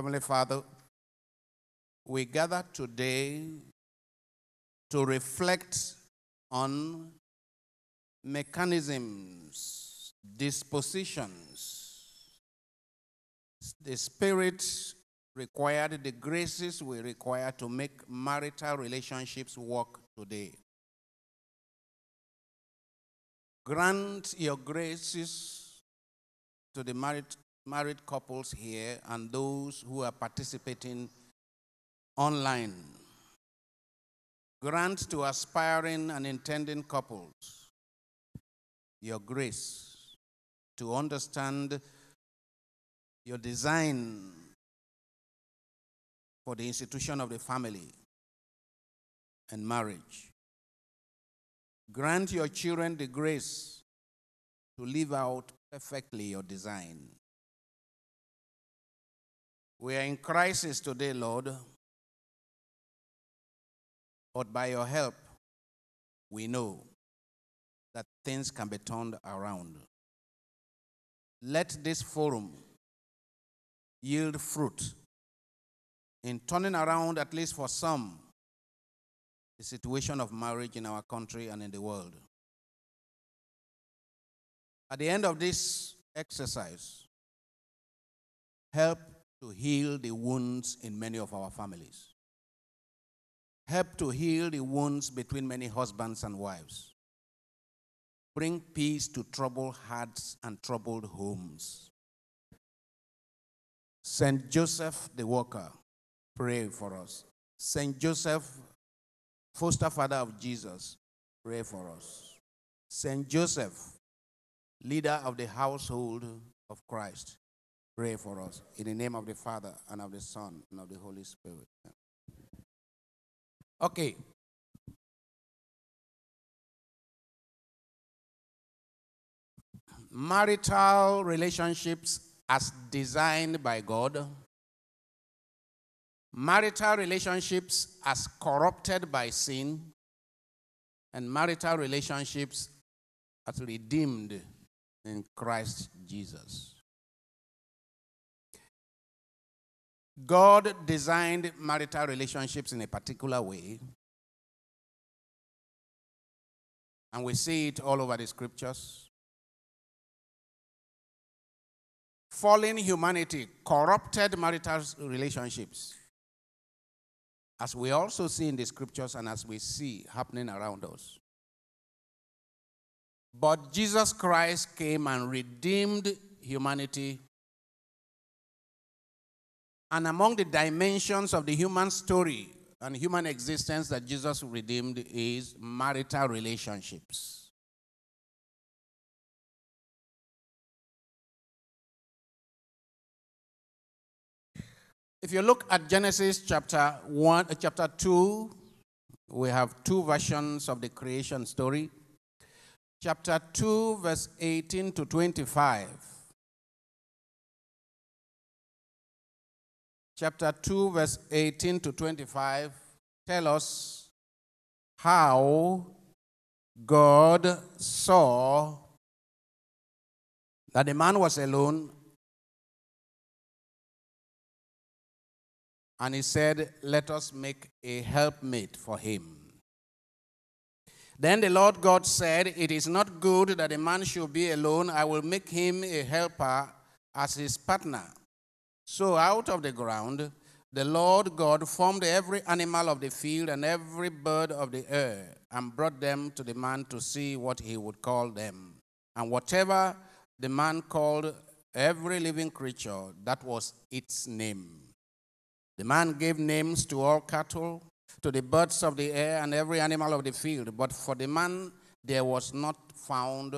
Heavenly Father, we gather today to reflect on mechanisms, dispositions, the spirit required, the graces we require to make marital relationships work today. Grant your graces to the married, married couples here and those who are participating online. Grant to aspiring and intending couples your grace to understand your design for the institution of the family and marriage. Grant your children the grace to live out perfectly your design. We are in crisis today, Lord, but by your help, we know that things can be turned around. Let this forum yield fruit in turning around, at least for some, the situation of marriage in our country and in the world. At the end of this exercise, help to heal the wounds in many of our families. Help to heal the wounds between many husbands and wives. Bring peace to troubled hearts and troubled homes. Saint Joseph the Worker, pray for us. Saint Joseph, foster father of Jesus, pray for us. Saint Joseph, leader of the household of Christ, pray for us. In the name of the Father, and of the Son, and of the Holy Spirit. Okay. Marital relationships as designed by God marital relationships as corrupted by sin, and marital relationships as redeemed in Christ Jesus. God designed marital relationships in a particular way, and we see it all over the scriptures. Fallen humanity corrupted marital relationships as we also see in the scriptures and as we see happening around us. But Jesus Christ came and redeemed humanity. And among the dimensions of the human story and human existence that Jesus redeemed is marital relationships. If you look at Genesis chapter 1, uh, chapter 2, we have two versions of the creation story. Chapter 2, verse 18 to 25. Chapter 2, verse 18 to 25 tell us how God saw that the man was alone And he said, Let us make a helpmate for him. Then the Lord God said, It is not good that a man should be alone. I will make him a helper as his partner. So out of the ground, the Lord God formed every animal of the field and every bird of the air and brought them to the man to see what he would call them. And whatever the man called every living creature, that was its name. The man gave names to all cattle, to the birds of the air, and every animal of the field. But for the man, there was not found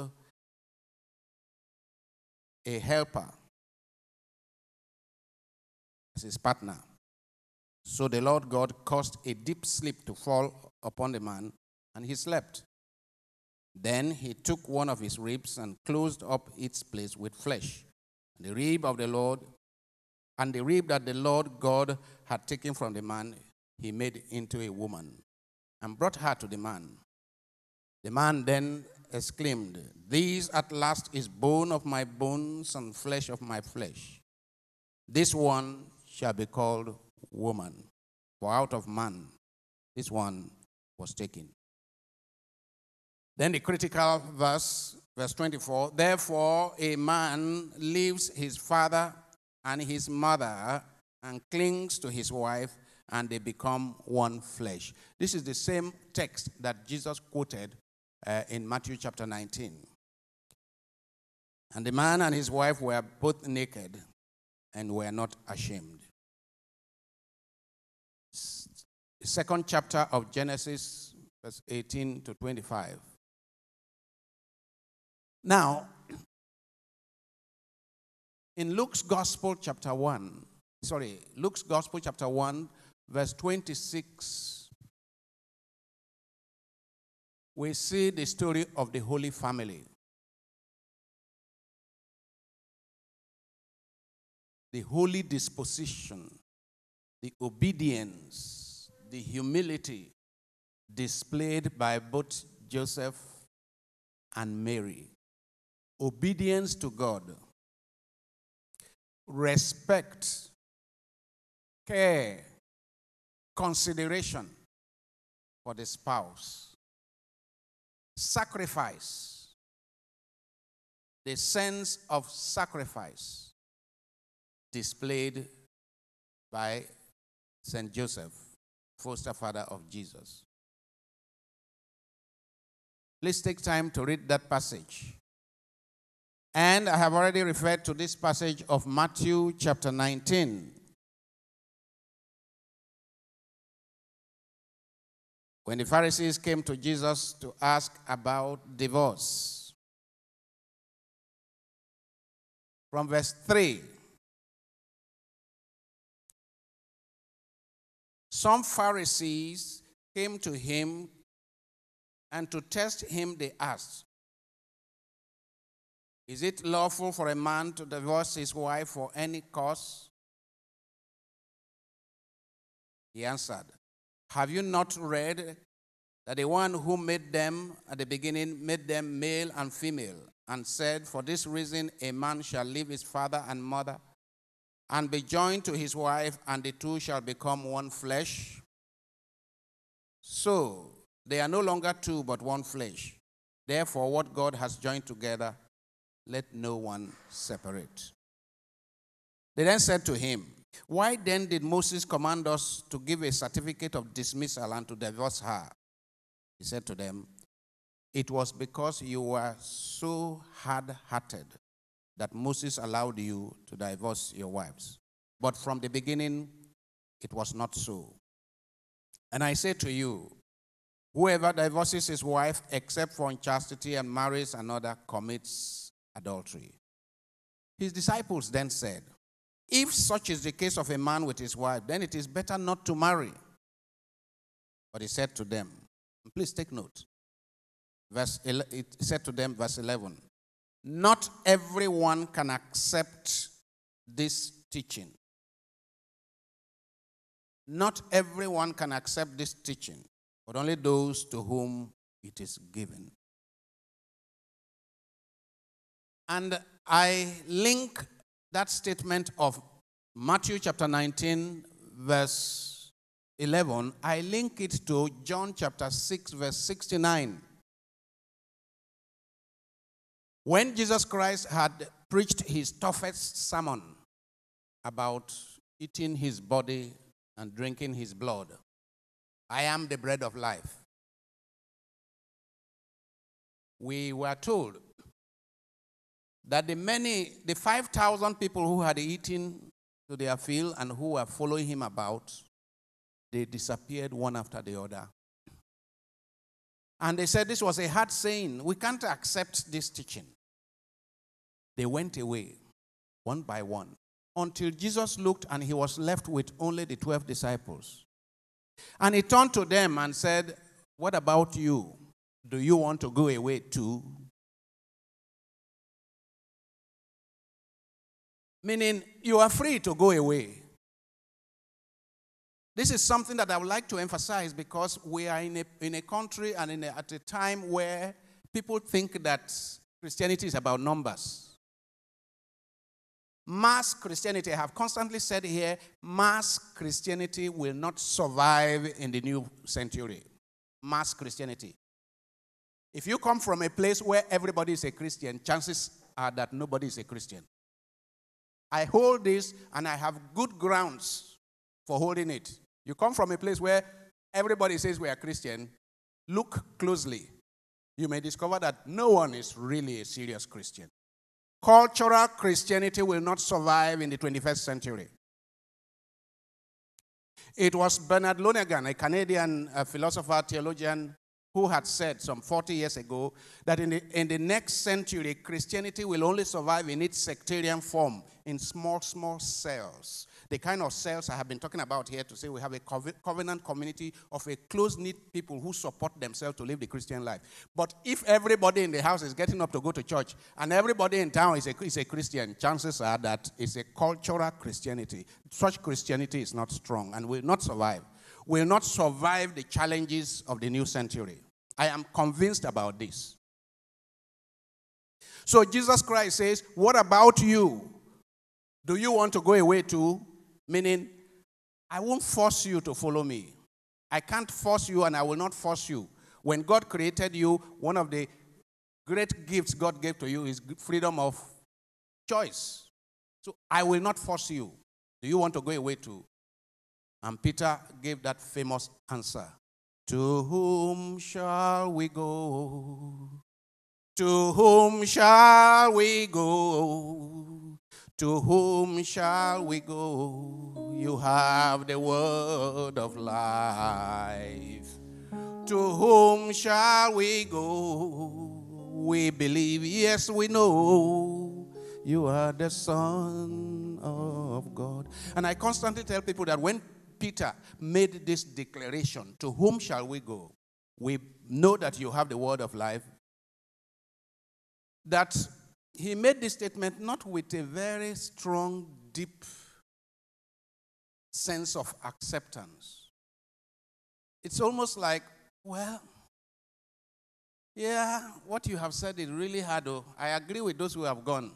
a helper as his partner. So the Lord God caused a deep sleep to fall upon the man, and he slept. Then he took one of his ribs and closed up its place with flesh. The rib of the Lord and the rib that the Lord God had taken from the man, he made into a woman and brought her to the man. The man then exclaimed, This at last is bone of my bones and flesh of my flesh. This one shall be called woman. For out of man, this one was taken. Then the critical verse, verse 24 Therefore, a man leaves his father and his mother and clings to his wife, and they become one flesh. This is the same text that Jesus quoted uh, in Matthew chapter 19. And the man and his wife were both naked and were not ashamed. Second chapter of Genesis, verse 18 to 25. Now, in Luke's Gospel, chapter 1, sorry, Luke's Gospel, chapter 1, verse 26, we see the story of the Holy Family. The holy disposition, the obedience, the humility displayed by both Joseph and Mary. Obedience to God, respect, care, consideration for the spouse, sacrifice, the sense of sacrifice displayed by St. Joseph, foster father of Jesus. Please take time to read that passage. And I have already referred to this passage of Matthew chapter 19. When the Pharisees came to Jesus to ask about divorce. From verse 3. Some Pharisees came to him and to test him they asked, is it lawful for a man to divorce his wife for any cause? He answered, Have you not read that the one who made them at the beginning made them male and female, and said, For this reason a man shall leave his father and mother and be joined to his wife, and the two shall become one flesh? So they are no longer two, but one flesh. Therefore, what God has joined together, let no one separate. They then said to him, Why then did Moses command us to give a certificate of dismissal and to divorce her? He said to them, It was because you were so hard hearted that Moses allowed you to divorce your wives. But from the beginning, it was not so. And I say to you, whoever divorces his wife except for unchastity and marries another commits adultery. His disciples then said, If such is the case of a man with his wife, then it is better not to marry. But he said to them, please take note. Verse, it said to them, verse 11, Not everyone can accept this teaching. Not everyone can accept this teaching, but only those to whom it is given. And I link that statement of Matthew chapter 19, verse 11, I link it to John chapter 6, verse 69. When Jesus Christ had preached his toughest sermon about eating his body and drinking his blood, I am the bread of life. We were told that the many, the 5,000 people who had eaten to their fill and who were following him about, they disappeared one after the other. And they said this was a hard saying. We can't accept this teaching. They went away one by one until Jesus looked and he was left with only the 12 disciples. And he turned to them and said, What about you? Do you want to go away too? meaning you are free to go away. This is something that I would like to emphasize because we are in a, in a country and in a, at a time where people think that Christianity is about numbers. mass Christianity, I have constantly said here, mass Christianity will not survive in the new century. Mass Christianity. If you come from a place where everybody is a Christian, chances are that nobody is a Christian. I hold this and I have good grounds for holding it. You come from a place where everybody says we are Christian, look closely. You may discover that no one is really a serious Christian. Cultural Christianity will not survive in the 21st century. It was Bernard Lonergan, a Canadian philosopher, theologian, who had said some 40 years ago that in the, in the next century, Christianity will only survive in its sectarian form, in small, small cells. The kind of cells I have been talking about here to say we have a covenant community of a close knit people who support themselves to live the Christian life. But if everybody in the house is getting up to go to church and everybody in town is a, is a Christian, chances are that it's a cultural Christianity. Such Christianity is not strong and will not survive will not survive the challenges of the new century. I am convinced about this. So Jesus Christ says, What about you? Do you want to go away too? Meaning, I won't force you to follow me. I can't force you and I will not force you. When God created you, one of the great gifts God gave to you is freedom of choice. So I will not force you. Do you want to go away too? And Peter gave that famous answer To whom shall we go? To whom shall we go? To whom shall we go? You have the word of life. To whom shall we go? We believe, yes, we know you are the Son of God. And I constantly tell people that when Peter made this declaration To whom shall we go? We know that you have the word of life. That he made this statement not with a very strong, deep sense of acceptance. It's almost like, well, yeah, what you have said is really hard. Oh. I agree with those who have gone.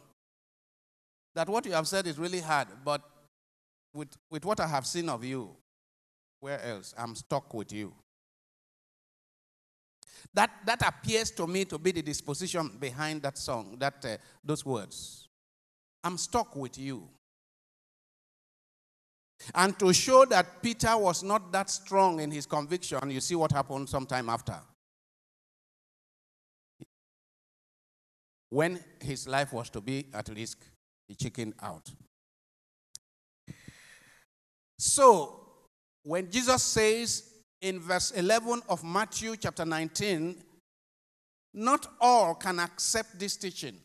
That what you have said is really hard, but with, with what I have seen of you, where else? I'm stuck with you. That, that appears to me to be the disposition behind that song, that, uh, those words. I'm stuck with you. And to show that Peter was not that strong in his conviction, you see what happened sometime after. When his life was to be at risk, he chickened out. So, when Jesus says in verse 11 of Matthew chapter 19, not all can accept this teaching,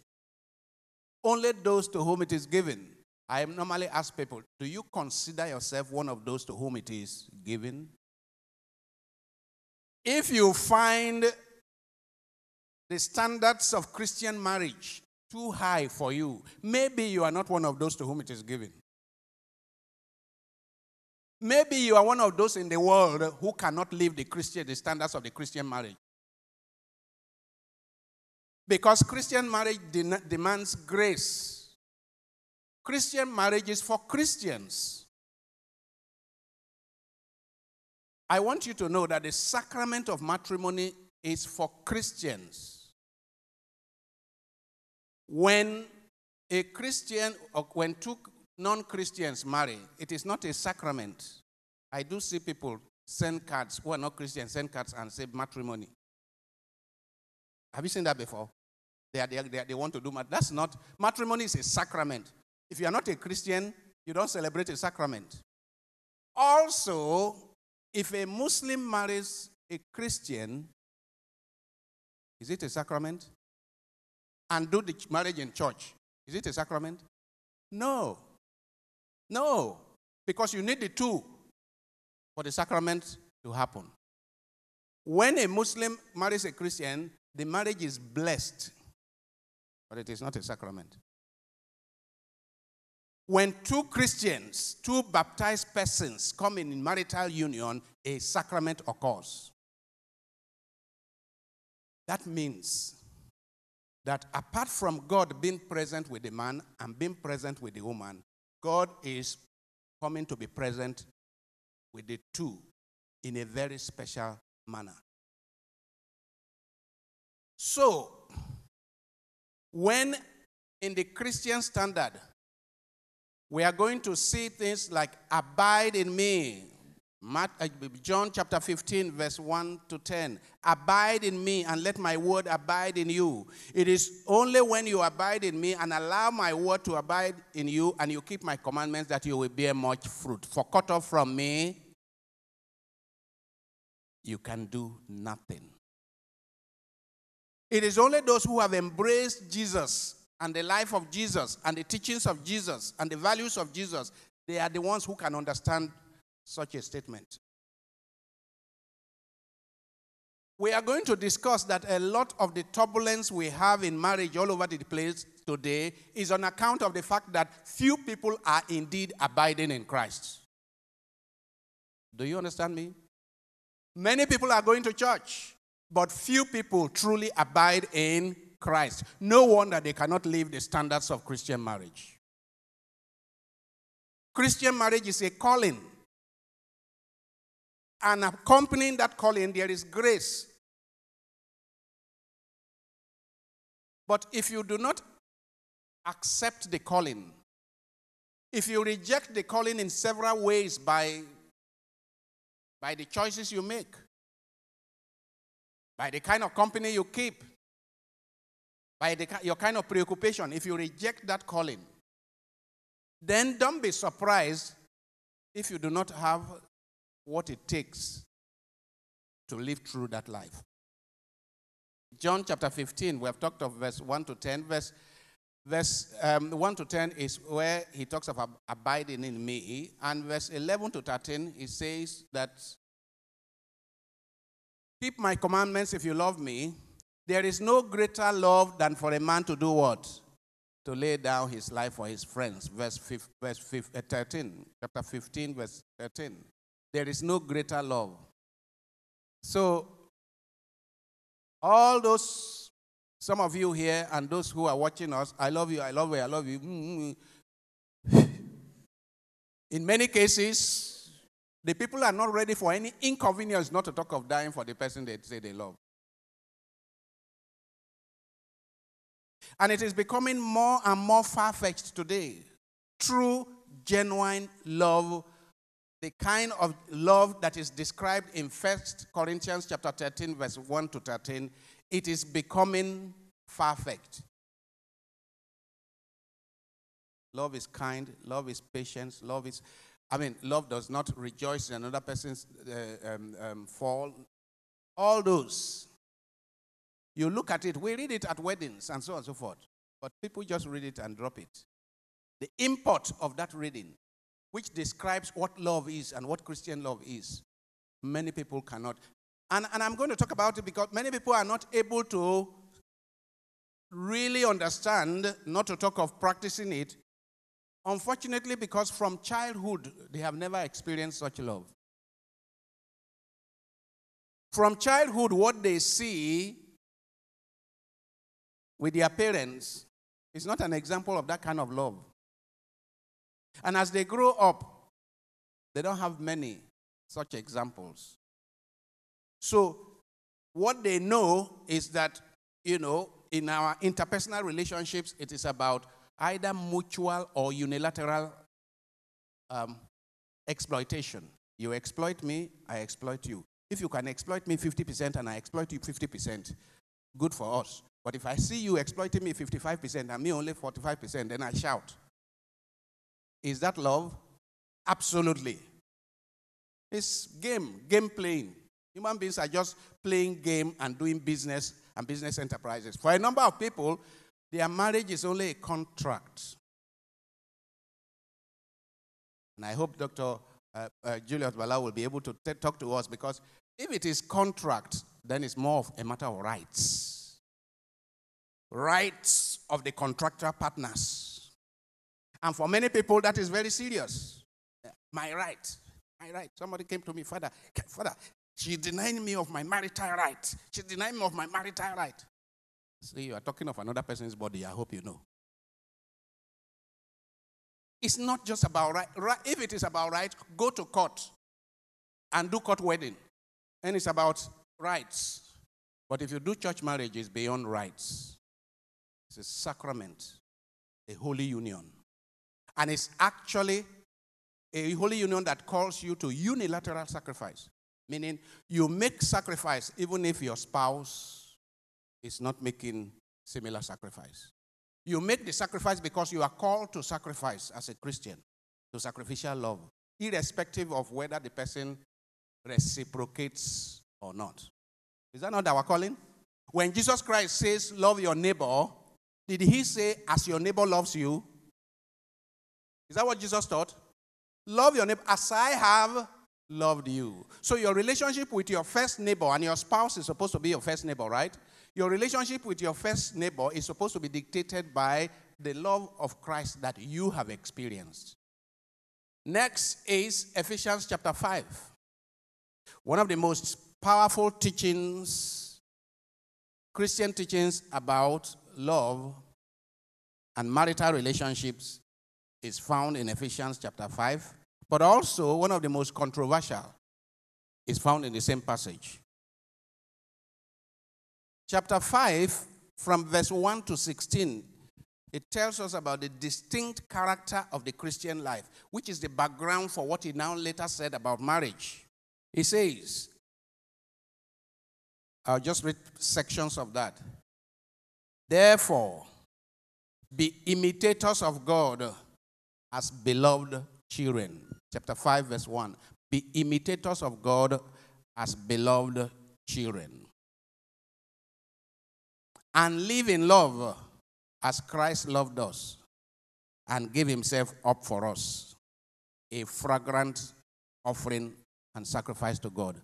only those to whom it is given. I normally ask people, do you consider yourself one of those to whom it is given? If you find the standards of Christian marriage too high for you, maybe you are not one of those to whom it is given. Maybe you are one of those in the world who cannot live the Christian, the standards of the Christian marriage. Because Christian marriage de- demands grace. Christian marriage is for Christians. I want you to know that the sacrament of matrimony is for Christians. When a Christian, or when two non Christians marry, it is not a sacrament. I do see people send cards who are not Christians send cards and say matrimony. Have you seen that before? They, are, they, are, they, are, they want to do mat. That's not, matrimony is a sacrament. If you are not a Christian, you don't celebrate a sacrament. Also, if a Muslim marries a Christian, is it a sacrament? And do the marriage in church, is it a sacrament? No. No, because you need the two for the sacrament to happen. When a Muslim marries a Christian, the marriage is blessed, but it is not a sacrament. When two Christians, two baptized persons come in marital union, a sacrament occurs. That means that apart from God being present with the man and being present with the woman, God is coming to be present with the two in a very special manner. So, when in the Christian standard, we are going to see things like abide in me, Uh, John chapter 15, verse 1 to 10. Abide in me and let my word abide in you. It is only when you abide in me and allow my word to abide in you and you keep my commandments that you will bear much fruit. For cut off from me, you can do nothing. It is only those who have embraced Jesus and the life of Jesus and the teachings of Jesus and the values of Jesus, they are the ones who can understand such a statement. We are going to discuss that a lot of the turbulence we have in marriage all over the place today is on account of the fact that few people are indeed abiding in Christ. Do you understand me? Many people are going to church, but few people truly abide in Christ. No wonder they cannot live the standards of Christian marriage. Christian marriage is a calling. And accompanying that calling, there is grace. But if you do not accept the calling, if you reject the calling in several ways by, by the choices you make, by the kind of company you keep, by the, your kind of preoccupation, if you reject that calling, then don't be surprised if you do not have what it takes to live through that life. John chapter 15, we have talked of verse 1 to 10. Verse, verse um, 1 to 10 is where he talks of abiding in me. And verse 11 to 13, he says that, Keep my commandments if you love me. There is no greater love than for a man to do what? To lay down his life for his friends. Verse, 5, verse 5, uh, 13, chapter 15, verse 13. There is no greater love. So, all those, some of you here and those who are watching us, I love you, I love you, I love you. Mm-hmm. In many cases, the people are not ready for any inconvenience, not to talk of dying for the person they say they love. And it is becoming more and more far fetched today. True, genuine love the kind of love that is described in 1 Corinthians chapter 13 verse 1 to 13 it is becoming perfect. Love is kind, love is patience, love is I mean, love does not rejoice in another person's uh, um, um, fall. All those. You look at it, we read it at weddings and so on and so forth. But people just read it and drop it. The import of that reading which describes what love is and what Christian love is. Many people cannot. And, and I'm going to talk about it because many people are not able to really understand, not to talk of practicing it. Unfortunately, because from childhood, they have never experienced such love. From childhood, what they see with their parents is not an example of that kind of love. And as they grow up, they don't have many such examples. So, what they know is that, you know, in our interpersonal relationships, it is about either mutual or unilateral um, exploitation. You exploit me, I exploit you. If you can exploit me 50% and I exploit you 50%, good for us. But if I see you exploiting me 55% and me only 45%, then I shout. Is that love? Absolutely. It's game, game playing. Human beings are just playing game and doing business and business enterprises. For a number of people, their marriage is only a contract. And I hope Dr. Uh, uh, Julius Bala will be able to t- talk to us because if it is contract, then it's more of a matter of rights. Rights of the contractor partners. And for many people, that is very serious. My right. My right. Somebody came to me, Father, Father, she denied me of my marital right. She denied me of my marital right. See, you are talking of another person's body. I hope you know. It's not just about right. right. If it is about right, go to court and do court wedding. And it's about rights. But if you do church marriage, it's beyond rights. It's a sacrament, a holy union. And it's actually a holy union that calls you to unilateral sacrifice, meaning you make sacrifice even if your spouse is not making similar sacrifice. You make the sacrifice because you are called to sacrifice as a Christian, to sacrificial love, irrespective of whether the person reciprocates or not. Is that not our calling? When Jesus Christ says, Love your neighbor, did he say, As your neighbor loves you? Is that what Jesus taught? Love your neighbor as I have loved you. So your relationship with your first neighbor and your spouse is supposed to be your first neighbor, right? Your relationship with your first neighbor is supposed to be dictated by the love of Christ that you have experienced. Next is Ephesians chapter 5. One of the most powerful teachings, Christian teachings about love and marital relationships is found in Ephesians chapter 5, but also one of the most controversial is found in the same passage. Chapter 5, from verse 1 to 16, it tells us about the distinct character of the Christian life, which is the background for what he now later said about marriage. He says, I'll just read sections of that. Therefore, be imitators of God as beloved children. Chapter 5, verse 1. Be imitators of God as beloved children. And live in love as Christ loved us and gave himself up for us, a fragrant offering and sacrifice to God.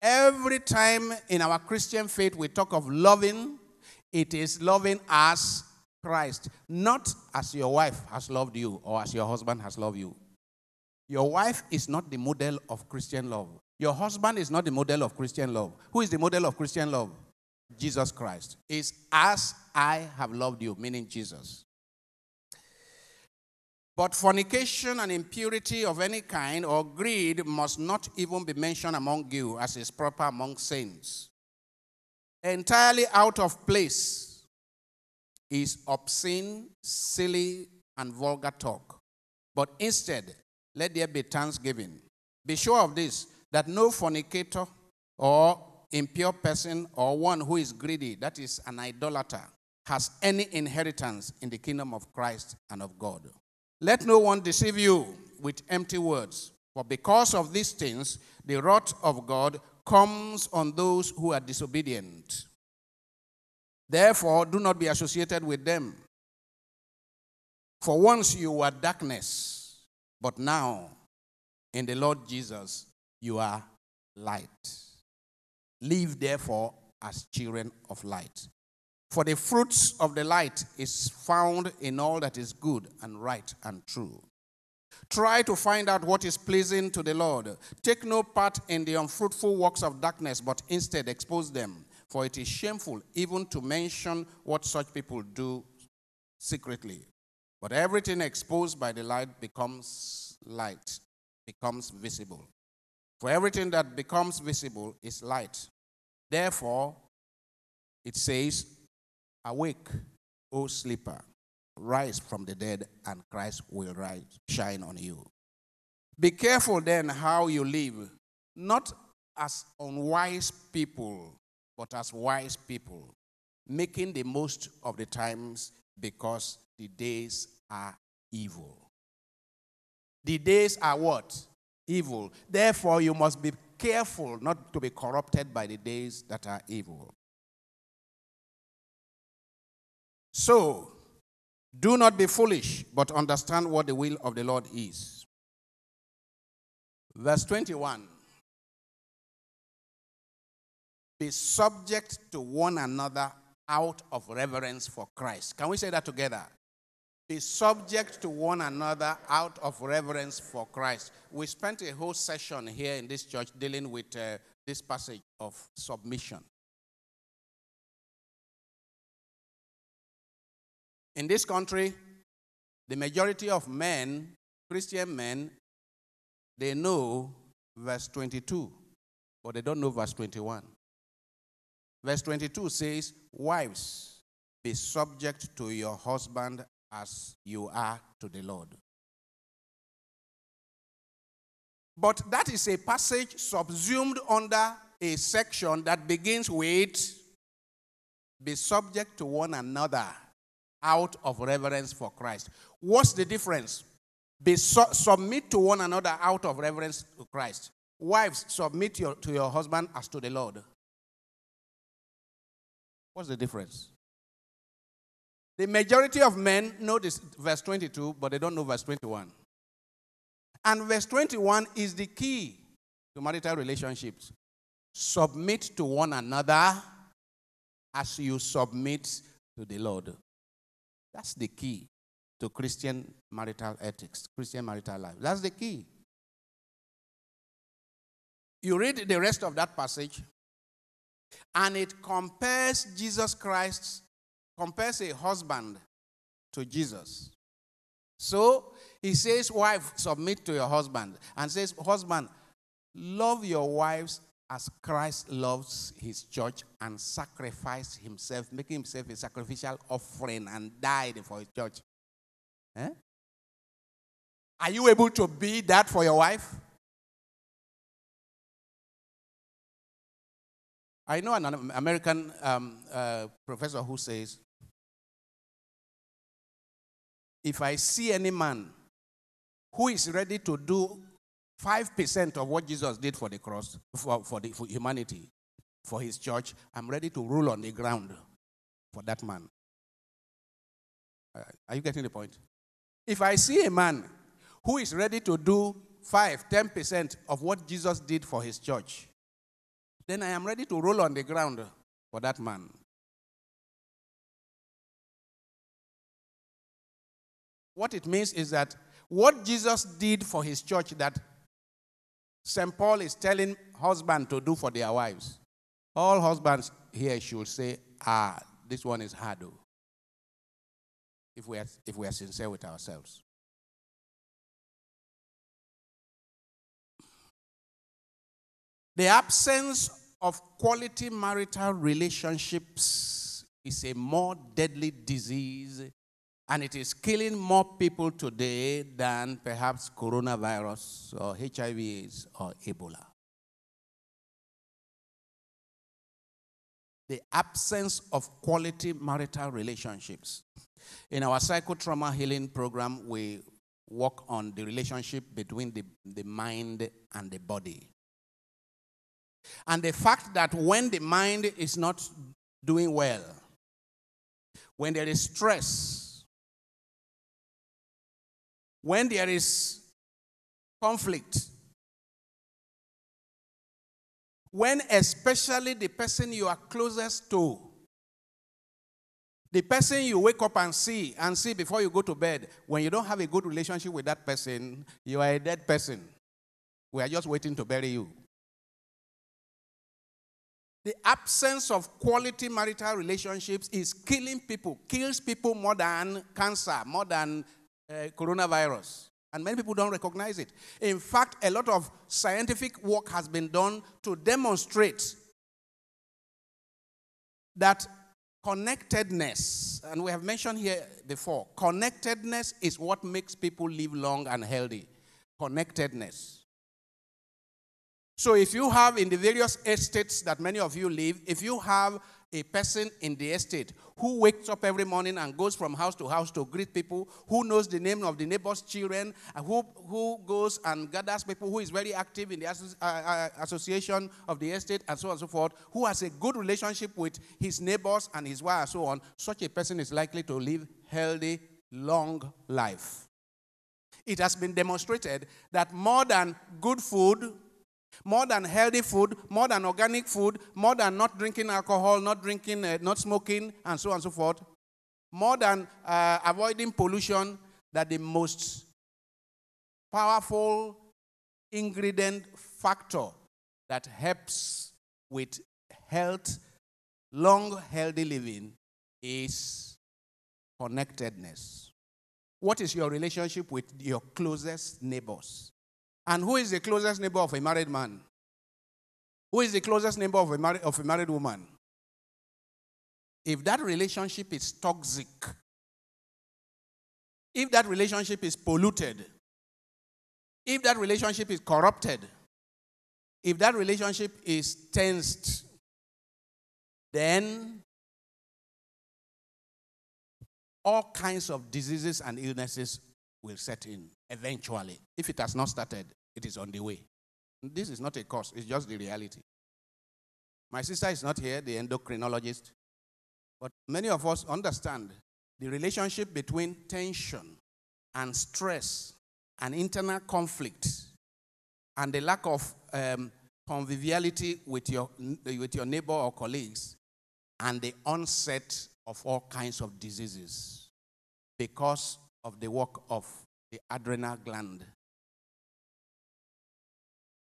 Every time in our Christian faith we talk of loving, it is loving as Christ, not as your wife has loved you or as your husband has loved you. Your wife is not the model of Christian love. Your husband is not the model of Christian love. Who is the model of Christian love? Jesus Christ. Is as I have loved you, meaning Jesus. But fornication and impurity of any kind or greed must not even be mentioned among you as is proper among saints. Entirely out of place is obscene, silly, and vulgar talk. But instead, let there be thanksgiving. Be sure of this that no fornicator or impure person or one who is greedy, that is an idolater, has any inheritance in the kingdom of Christ and of God. Let no one deceive you with empty words, for because of these things, the wrath of God comes on those who are disobedient. Therefore, do not be associated with them. For once you were darkness, but now in the Lord Jesus you are light. Live therefore as children of light. For the fruits of the light is found in all that is good and right and true. Try to find out what is pleasing to the Lord. Take no part in the unfruitful works of darkness, but instead expose them. For it is shameful even to mention what such people do secretly. But everything exposed by the light becomes light, becomes visible. For everything that becomes visible is light. Therefore, it says, Awake, O sleeper, rise from the dead, and Christ will rise, shine on you. Be careful then how you live, not as unwise people but as wise people, making the most of the times because the days are evil. The days are what? Evil. Therefore, you must be careful not to be corrupted by the days that are evil. So, do not be foolish, but understand what the will of the Lord is. Verse 21 be subject to one another out of reverence for Christ. Can we say that together? Be subject to one another out of reverence for Christ. We spent a whole session here in this church dealing with uh, this passage of submission. In this country, the majority of men, Christian men, they know verse 22, but they don't know verse 21. Verse 22 says, Wives, be subject to your husband as you are to the Lord. But that is a passage subsumed under a section that begins with be subject to one another out of reverence for Christ. What's the difference? Be su- submit to one another out of reverence to Christ. Wives, submit your, to your husband as to the Lord. What's the difference? The majority of men know this verse 22, but they don't know verse 21. And verse 21 is the key to marital relationships. Submit to one another as you submit to the Lord. That's the key to Christian marital ethics, Christian marital life. That's the key. You read the rest of that passage, and it compares Jesus Christ, compares a husband to Jesus. So he says, Wife, submit to your husband, and says, Husband, love your wives as Christ loves his church and sacrificed himself, making himself a sacrificial offering and died for his church. Eh? Are you able to be that for your wife? I know an American um, uh, professor who says, if I see any man who is ready to do 5% of what Jesus did for the cross, for, for, the, for humanity, for his church, I'm ready to rule on the ground for that man. Uh, are you getting the point? If I see a man who is ready to do 5, 10% of what Jesus did for his church, then I am ready to roll on the ground for that man. What it means is that what Jesus did for his church that St. Paul is telling husbands to do for their wives. All husbands here should say, ah, this one is hard. Oh. If we are, if we are sincere with ourselves. The absence of quality marital relationships is a more deadly disease and it is killing more people today than perhaps coronavirus or HIV or Ebola. The absence of quality marital relationships. In our psychotrauma healing program, we work on the relationship between the, the mind and the body. And the fact that when the mind is not doing well, when there is stress, when there is conflict, when especially the person you are closest to, the person you wake up and see and see before you go to bed, when you don't have a good relationship with that person, you are a dead person. We are just waiting to bury you. The absence of quality marital relationships is killing people, kills people more than cancer, more than uh, coronavirus. And many people don't recognize it. In fact, a lot of scientific work has been done to demonstrate that connectedness, and we have mentioned here before, connectedness is what makes people live long and healthy. Connectedness. So, if you have in the various estates that many of you live, if you have a person in the estate who wakes up every morning and goes from house to house to greet people, who knows the name of the neighbor's children, who, who goes and gathers people, who is very active in the uh, uh, association of the estate, and so on and so forth, who has a good relationship with his neighbors and his wife, and so on, such a person is likely to live healthy, long life. It has been demonstrated that more than good food, more than healthy food, more than organic food, more than not drinking alcohol, not drinking, uh, not smoking, and so on and so forth, more than uh, avoiding pollution, that the most powerful ingredient factor that helps with health, long, healthy living is connectedness. What is your relationship with your closest neighbors? And who is the closest neighbor of a married man? Who is the closest neighbor of a, mar- of a married woman? If that relationship is toxic, if that relationship is polluted, if that relationship is corrupted, if that relationship is tensed, then all kinds of diseases and illnesses will set in eventually. If it has not started, it is on the way. This is not a cause, it's just the reality. My sister is not here, the endocrinologist, but many of us understand the relationship between tension and stress and internal conflict and the lack of um, conviviality with your, with your neighbor or colleagues and the onset of all kinds of diseases because of the work of the adrenal gland.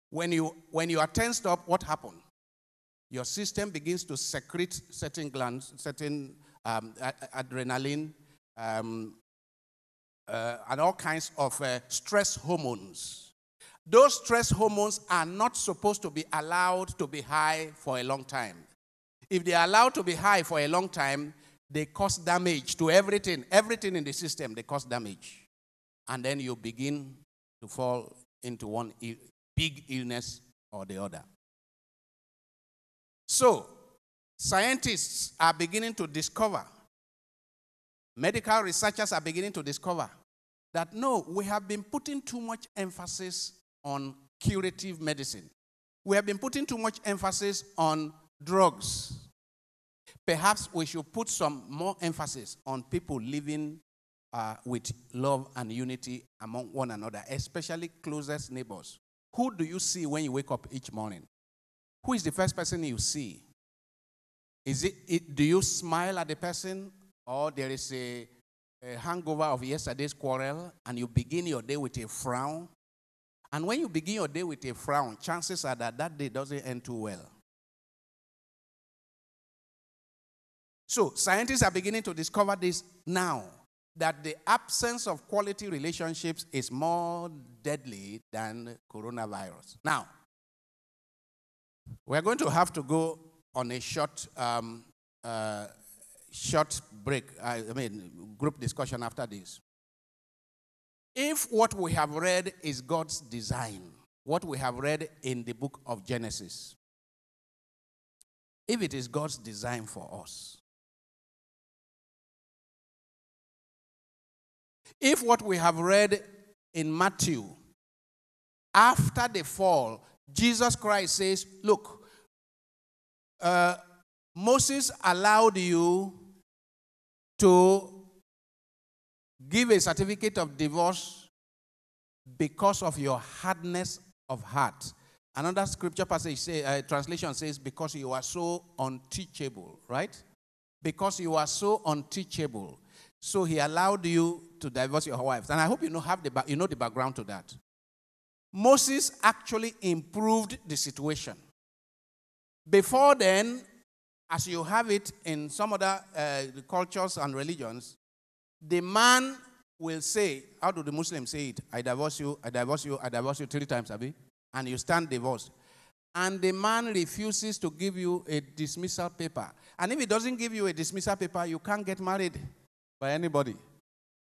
When you, when you are tensed up, what happens? Your system begins to secrete certain glands, certain um, adrenaline, um, uh, and all kinds of uh, stress hormones. Those stress hormones are not supposed to be allowed to be high for a long time. If they are allowed to be high for a long time, they cause damage to everything. Everything in the system, they cause damage. And then you begin to fall into one big illness or the other. So, scientists are beginning to discover, medical researchers are beginning to discover that no, we have been putting too much emphasis on curative medicine. We have been putting too much emphasis on drugs. Perhaps we should put some more emphasis on people living uh, with love and unity among one another, especially closest neighbors. Who do you see when you wake up each morning? Who is the first person you see? Is it, it do you smile at the person, or there is a, a hangover of yesterday's quarrel, and you begin your day with a frown? And when you begin your day with a frown, chances are that that day doesn't end too well. So, scientists are beginning to discover this now that the absence of quality relationships is more deadly than coronavirus. Now, we're going to have to go on a short, um, uh, short break, I mean, group discussion after this. If what we have read is God's design, what we have read in the book of Genesis, if it is God's design for us, if what we have read in Matthew, after the fall, Jesus Christ says, Look, uh, Moses allowed you to give a certificate of divorce because of your hardness of heart. Another scripture passage, say, uh, translation says, because you are so unteachable, right? Because you are so unteachable. So he allowed you to divorce your wives. And I hope you know, have the, you know the background to that. Moses actually improved the situation. Before then, as you have it in some other uh, cultures and religions, the man will say, How do the Muslims say it? I divorce you, I divorce you, I divorce you three times, Abi, and you stand divorced. And the man refuses to give you a dismissal paper. And if he doesn't give you a dismissal paper, you can't get married by anybody.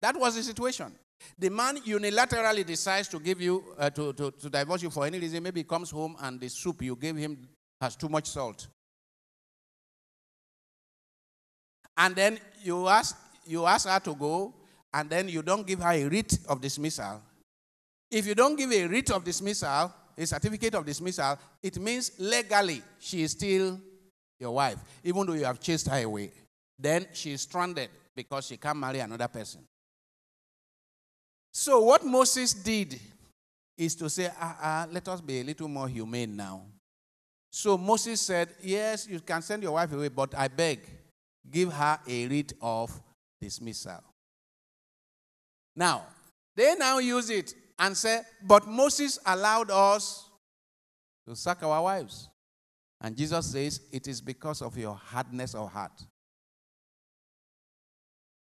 That was the situation. The man unilaterally decides to give you, uh, to, to, to divorce you for any reason. Maybe he comes home and the soup you gave him has too much salt. And then you ask, you ask her to go, and then you don't give her a writ of dismissal. If you don't give a writ of dismissal, a certificate of dismissal, it means legally she is still your wife, even though you have chased her away. Then she is stranded because she can't marry another person. So, what Moses did is to say, ah, ah, let us be a little more humane now. So Moses said, Yes, you can send your wife away, but I beg, give her a writ of dismissal. Now, they now use it and say, But Moses allowed us to sack our wives. And Jesus says, It is because of your hardness of heart.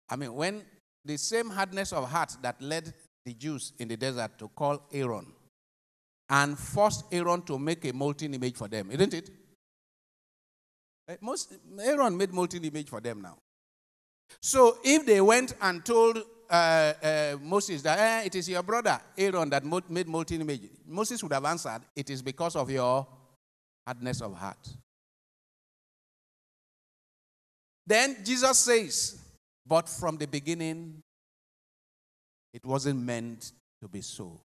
I mean, when the same hardness of heart that led the Jews in the desert to call Aaron and forced Aaron to make a molten image for them, isn't it? Eh, most, Aaron made molten image for them now. So if they went and told uh, uh, Moses that eh, it is your brother Aaron that made molten image, Moses would have answered, It is because of your hardness of heart. Then Jesus says, But from the beginning, it wasn't meant to be so.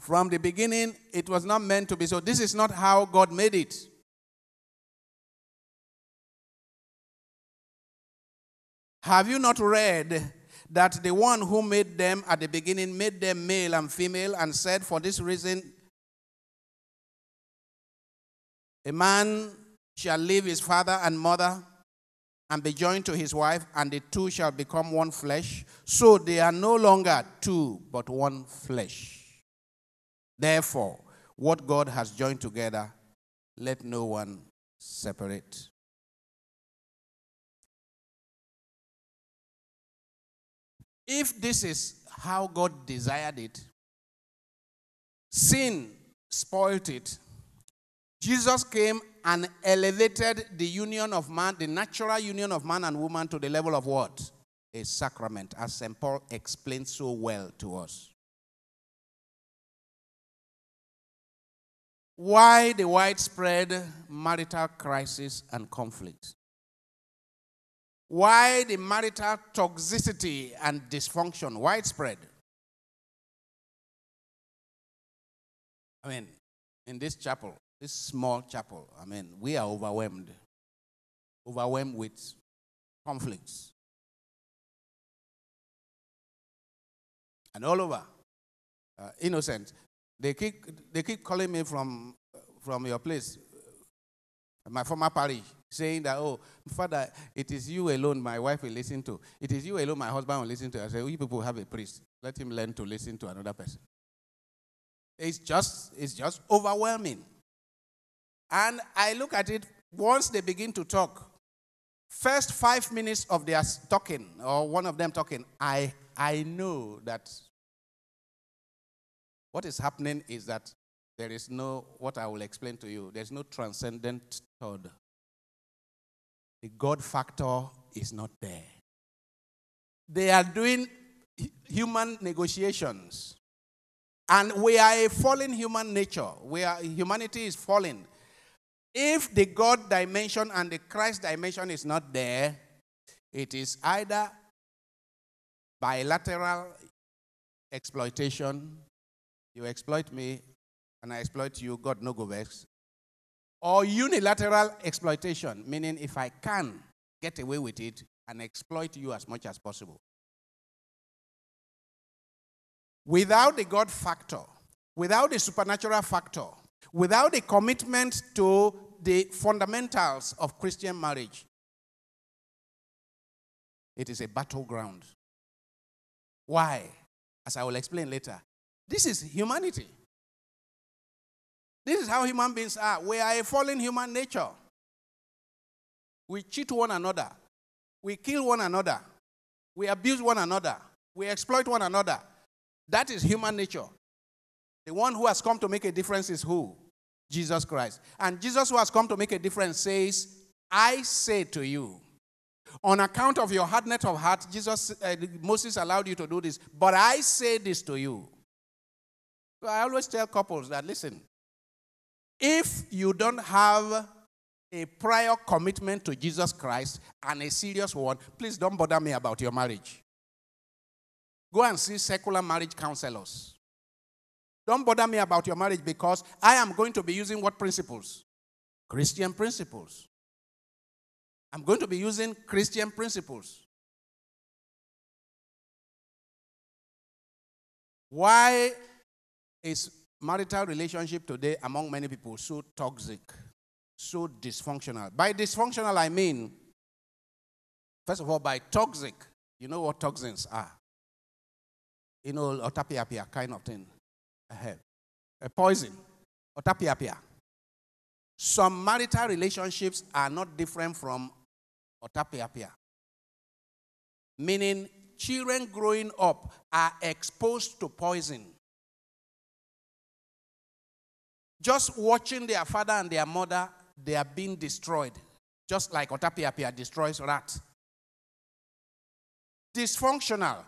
From the beginning, it was not meant to be so. This is not how God made it. Have you not read that the one who made them at the beginning made them male and female and said, For this reason, a man shall leave his father and mother and be joined to his wife, and the two shall become one flesh. So they are no longer two, but one flesh. Therefore, what God has joined together, let no one separate. If this is how God desired it, sin spoilt it. Jesus came and elevated the union of man, the natural union of man and woman, to the level of what? A sacrament, as St. Paul explained so well to us. Why the widespread marital crisis and conflict? Why the marital toxicity and dysfunction widespread? I mean, in this chapel, this small chapel, I mean, we are overwhelmed. Overwhelmed with conflicts. And all over. Uh, innocent. They keep, they keep calling me from, from your place, my former parish, saying that, oh, Father, it is you alone my wife will listen to. It is you alone my husband will listen to. I say, you people have a priest. Let him learn to listen to another person. It's just, it's just overwhelming. And I look at it once they begin to talk. First five minutes of their talking, or one of them talking, I, I know that what is happening is that there is no, what I will explain to you, there's no transcendent third. The God factor is not there. They are doing human negotiations. And we are a fallen human nature. We are, humanity is fallen. If the God dimension and the Christ dimension is not there, it is either bilateral exploitation. You exploit me, and I exploit you, God no go vex. Or unilateral exploitation, meaning if I can get away with it and exploit you as much as possible. Without the God factor, without the supernatural factor, without a commitment to the fundamentals of Christian marriage, it is a battleground. Why? As I will explain later. This is humanity. This is how human beings are. We are a fallen human nature. We cheat one another. We kill one another. We abuse one another. We exploit one another. That is human nature. The one who has come to make a difference is who? Jesus Christ. And Jesus, who has come to make a difference, says, I say to you, on account of your hardness of heart, Jesus, uh, Moses allowed you to do this, but I say this to you. So I always tell couples that listen, if you don't have a prior commitment to Jesus Christ and a serious one, please don't bother me about your marriage. Go and see secular marriage counselors. Don't bother me about your marriage because I am going to be using what principles? Christian principles. I'm going to be using Christian principles. Why is marital relationship today among many people so toxic, so dysfunctional? By dysfunctional, I mean, first of all, by toxic, you know what toxins are? You know, otapiapia kind of thing a poison, or tapiapia. Some marital relationships are not different from otapiapia. Meaning, children growing up are exposed to poison. Just watching their father and their mother, they are being destroyed. Just like otapiapia destroys rat. Dysfunctional.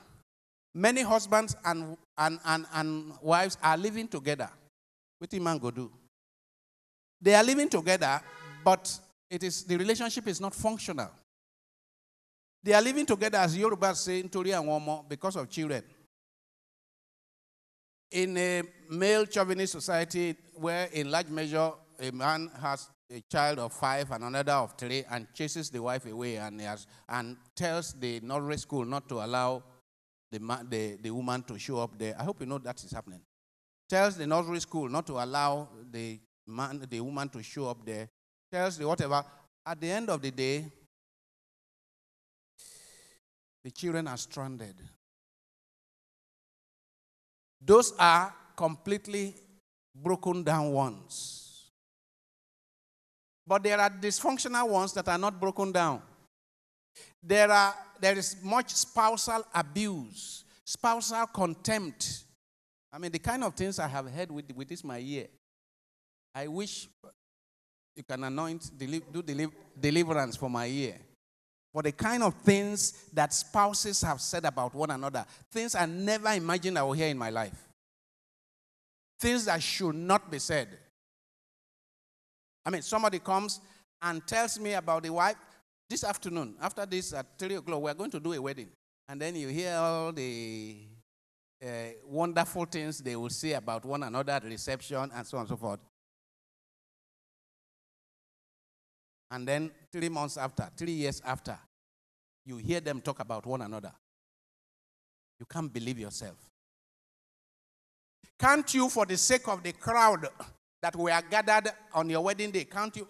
Many husbands and, and, and, and wives are living together. What the man go do? They are living together, but it is the relationship is not functional. They are living together, as Yoruba say, in Tori and Womo, because of children. In a male chauvinist society, where in large measure a man has a child of five and another of three and chases the wife away and, has, and tells the nursery school not to allow the, man, the, the woman to show up there. I hope you know that is happening. Tells the nursery school not to allow the man, the woman to show up there. Tells the whatever. At the end of the day, the children are stranded. Those are completely broken down ones. But there are dysfunctional ones that are not broken down. There, are, there is much spousal abuse, spousal contempt. I mean, the kind of things I have heard with, with this my ear. I wish you can anoint, do deliverance for my ear for the kind of things that spouses have said about one another. Things I never imagined I would hear in my life. Things that should not be said. I mean, somebody comes and tells me about the wife this afternoon, after this at 3 o'clock, we're going to do a wedding. And then you hear all the uh, wonderful things they will say about one another at reception and so on and so forth. And then three months after, three years after, you hear them talk about one another. You can't believe yourself. Can't you, for the sake of the crowd that were gathered on your wedding day, can't you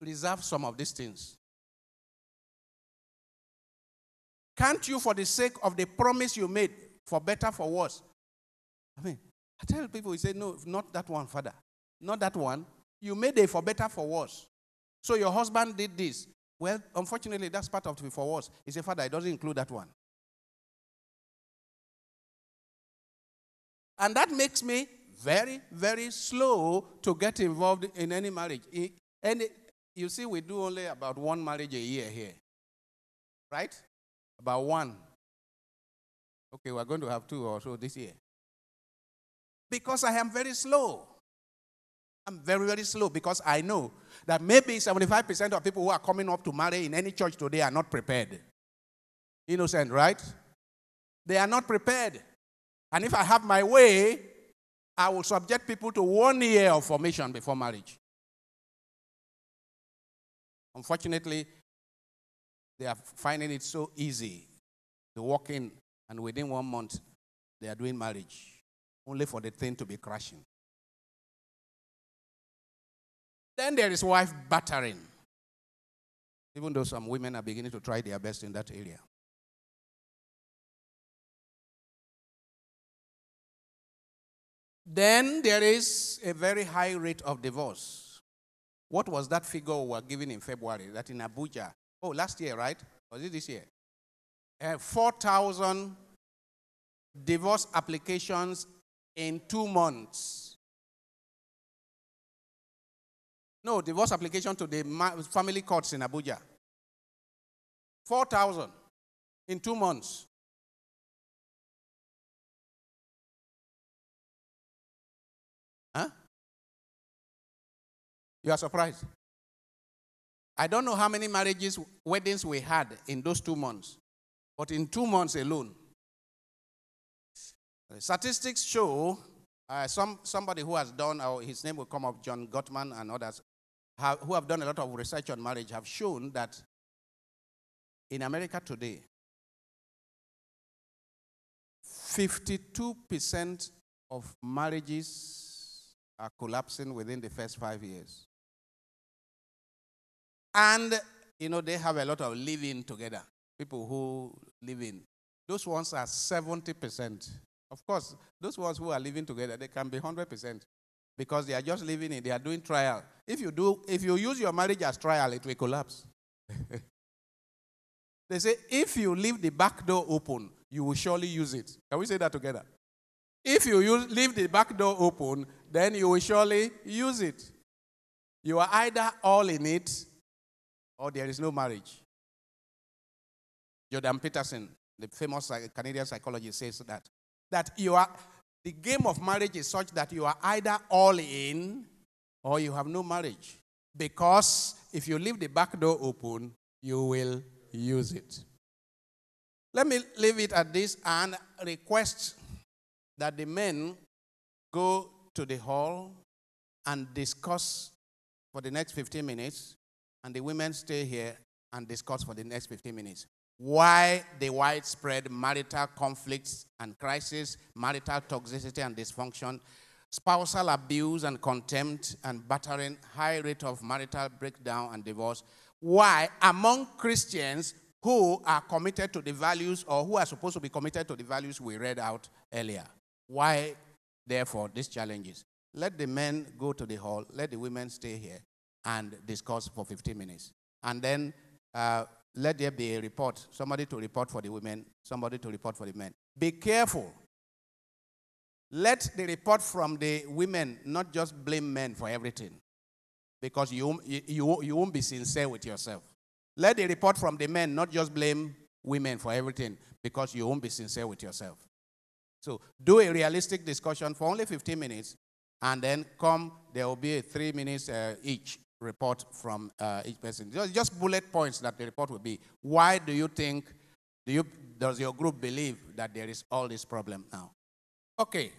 reserve some of these things? Can't you, for the sake of the promise you made, for better, for worse? I mean, I tell people, you say, no, not that one, Father. Not that one. You made it for better, for worse. So your husband did this. Well, unfortunately, that's part of the for us. He said, Father, it doesn't include that one. And that makes me very, very slow to get involved in any marriage. And you see, we do only about one marriage a year here. Right? About one. Okay, we're going to have two or so this year. Because I am very slow. I'm very, very slow because I know that maybe 75% of people who are coming up to marry in any church today are not prepared. Innocent, right? They are not prepared. And if I have my way, I will subject people to one year of formation before marriage. Unfortunately, they are finding it so easy to walk in, and within one month, they are doing marriage, only for the thing to be crashing. Then there is wife battering. Even though some women are beginning to try their best in that area. Then there is a very high rate of divorce. What was that figure we were given in February? That in Abuja, oh, last year, right? Was it this year? Uh, 4,000 divorce applications in two months. No, divorce application to the family courts in Abuja. 4,000 in two months. Huh? You are surprised? I don't know how many marriages, weddings we had in those two months, but in two months alone. Statistics show uh, some, somebody who has done, or his name will come up, John Gottman and others, have, who have done a lot of research on marriage have shown that in America today, 52% of marriages are collapsing within the first five years. And, you know, they have a lot of living together. People who live in. Those ones are 70%. Of course, those ones who are living together, they can be 100% because they are just living in, they are doing trial. If you do, if you use your marriage as trial, it will collapse. They say, if you leave the back door open, you will surely use it. Can we say that together? If you use, leave the back door open, then you will surely use it. You are either all in it or there is no marriage. Jordan Peterson, the famous Canadian psychologist, says that. That you are, the game of marriage is such that you are either all in or you have no marriage. Because if you leave the back door open, you will use it. Let me leave it at this and request that the men go to the hall and discuss for the next 15 minutes, and the women stay here and discuss for the next 15 minutes why the widespread marital conflicts and crisis, marital toxicity and dysfunction, spousal abuse and contempt and battering, high rate of marital breakdown and divorce. Why, among Christians who are committed to the values or who are supposed to be committed to the values we read out earlier, why, therefore, these challenges? Let the men go to the hall, let the women stay here and discuss for 15 minutes. And then uh, let there be a report somebody to report for the women, somebody to report for the men. Be careful. Let the report from the women not just blame men for everything, because you, you, you won't be sincere with yourself. Let the report from the men not just blame women for everything, because you won't be sincere with yourself. So do a realistic discussion for only 15 minutes, and then come, there will be a three minutes uh, each report from uh, each person. Just, bullet points that the report will be. Why do you think, do you, does your group believe that there is all this problem now? Okay,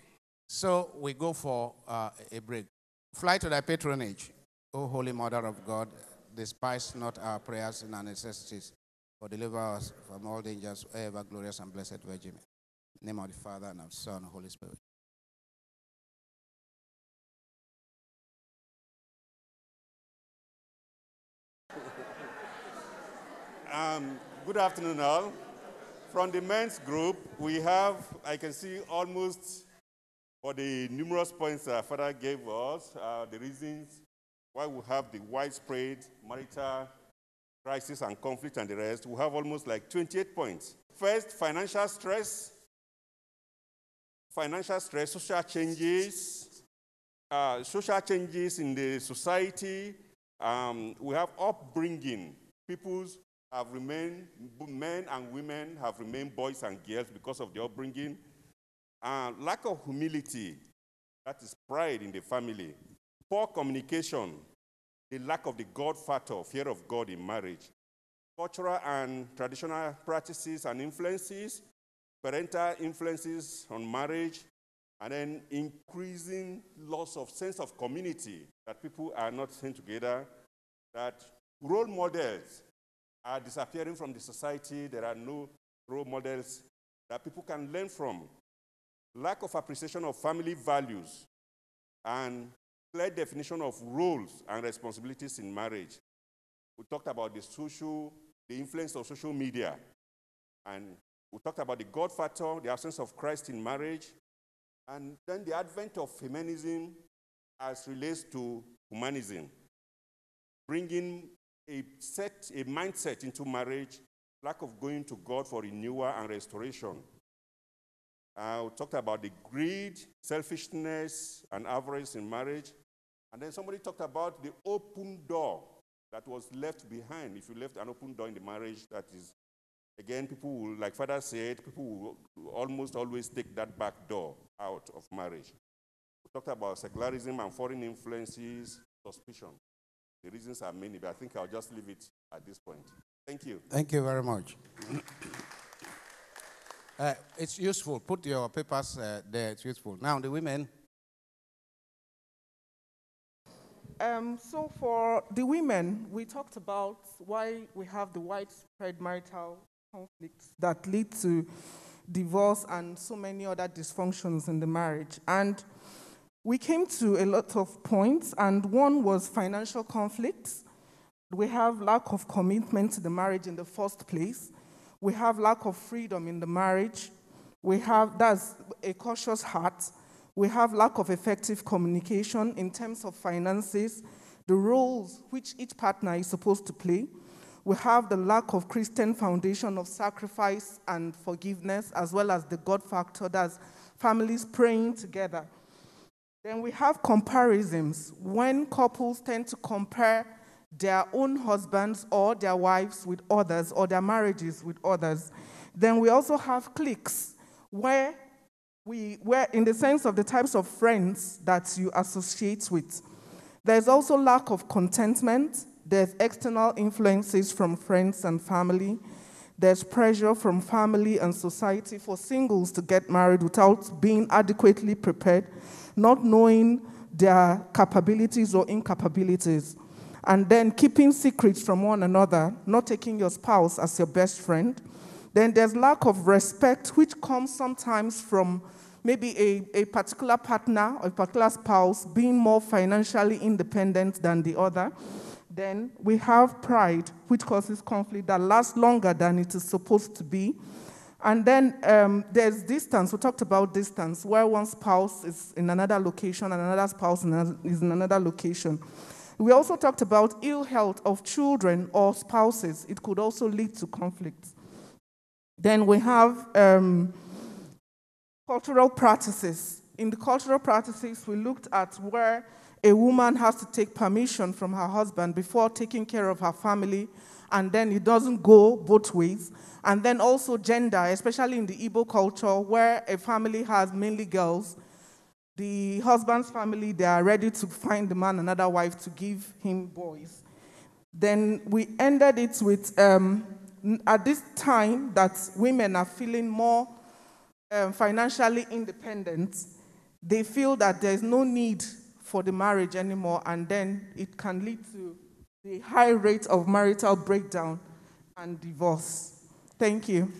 so we go for uh, a break. Fly to thy patronage, O Holy Mother of God, despise not our prayers and our necessities, but deliver us from all dangers, ever glorious and blessed Virgin name of the Father and of the Son and Holy Spirit. Um, good afternoon, all. From the men's group, we have, I can see almost for the numerous points that Father gave us, uh, the reasons why we have the widespread marital crisis and conflict and the rest, we have almost like 28 points. First, financial stress financial stress, social changes, uh, social changes in the society. Um, we have upbringing. People have remained, men and women have remained boys and girls because of the upbringing. Uh, lack of humility, that is pride in the family. Poor communication, the lack of the God factor, fear of God in marriage. Cultural and traditional practices and influences, parental influences on marriage, and then increasing loss of sense of community that people are not staying together, that role models are disappearing from the society. There are no role models that people can learn from. Lack of appreciation of family values and clear definition of roles and responsibilities in marriage. We talked about the social, the influence of social media and we talked about the God factor, the absence of Christ in marriage, and then the advent of feminism as relates to humanism, bringing a set, a mindset into marriage, lack of going to God for renewal and restoration. Uh, we talked about the greed, selfishness, and avarice in marriage. And then somebody talked about the open door that was left behind. If you left an open door in the marriage, that is Again, people will, like Father said, people will almost always take that back door out of marriage. We talked about secularism and foreign influences, suspicion. The reasons are many, but I think I'll just leave it at this point. Thank you. Thank you very much. uh, it's useful. Put your papers uh, there. It's useful. Now, the women. Um, so, for the women, we talked about why we have the widespread marital conflicts that lead to divorce and so many other dysfunctions in the marriage. And we came to a lot of points, and one was financial conflicts. We have lack of commitment to the marriage in the first place. We have lack of freedom in the marriage. We have, that's a cautious heart. We have lack of effective communication in terms of finances, the roles which each partner is supposed to play. We have the lack of Christian foundation of sacrifice and forgiveness, as well as the God factor that's families praying together. Then we have comparisons when couples tend to compare their own husbands or their wives with others or their marriages with others. Then we also have cliques where we where in the sense of the types of friends that you associate with. There's also lack of contentment. There's external influences from friends and family. There's pressure from family and society for singles to get married without being adequately prepared, not knowing their capabilities or incapabilities, and then keeping secrets from one another, not taking your spouse as your best friend. Then there's lack of respect, which comes sometimes from maybe a, a particular partner or a particular spouse being more financially independent than the other. Then we have pride, which causes conflict that lasts longer than it is supposed to be. And then um, there's distance. We talked about distance, where one spouse is in another location and another spouse is in another location. We also talked about ill health of children or spouses. It could also lead to conflicts. Then we have um, cultural practices. In the cultural practices, we looked at where a woman has to take permission from her husband before taking care of her family, and then it doesn't go both ways. And then also gender, especially in the Igbo culture, where a family has mainly girls. The husband's family, they are ready to find the man another wife to give him boys. Then we ended it with um, at this time that women are feeling more um, financially independent, they feel that there's no need for the marriage anymore, and then it can lead to the high rate of marital breakdown and divorce. Thank you.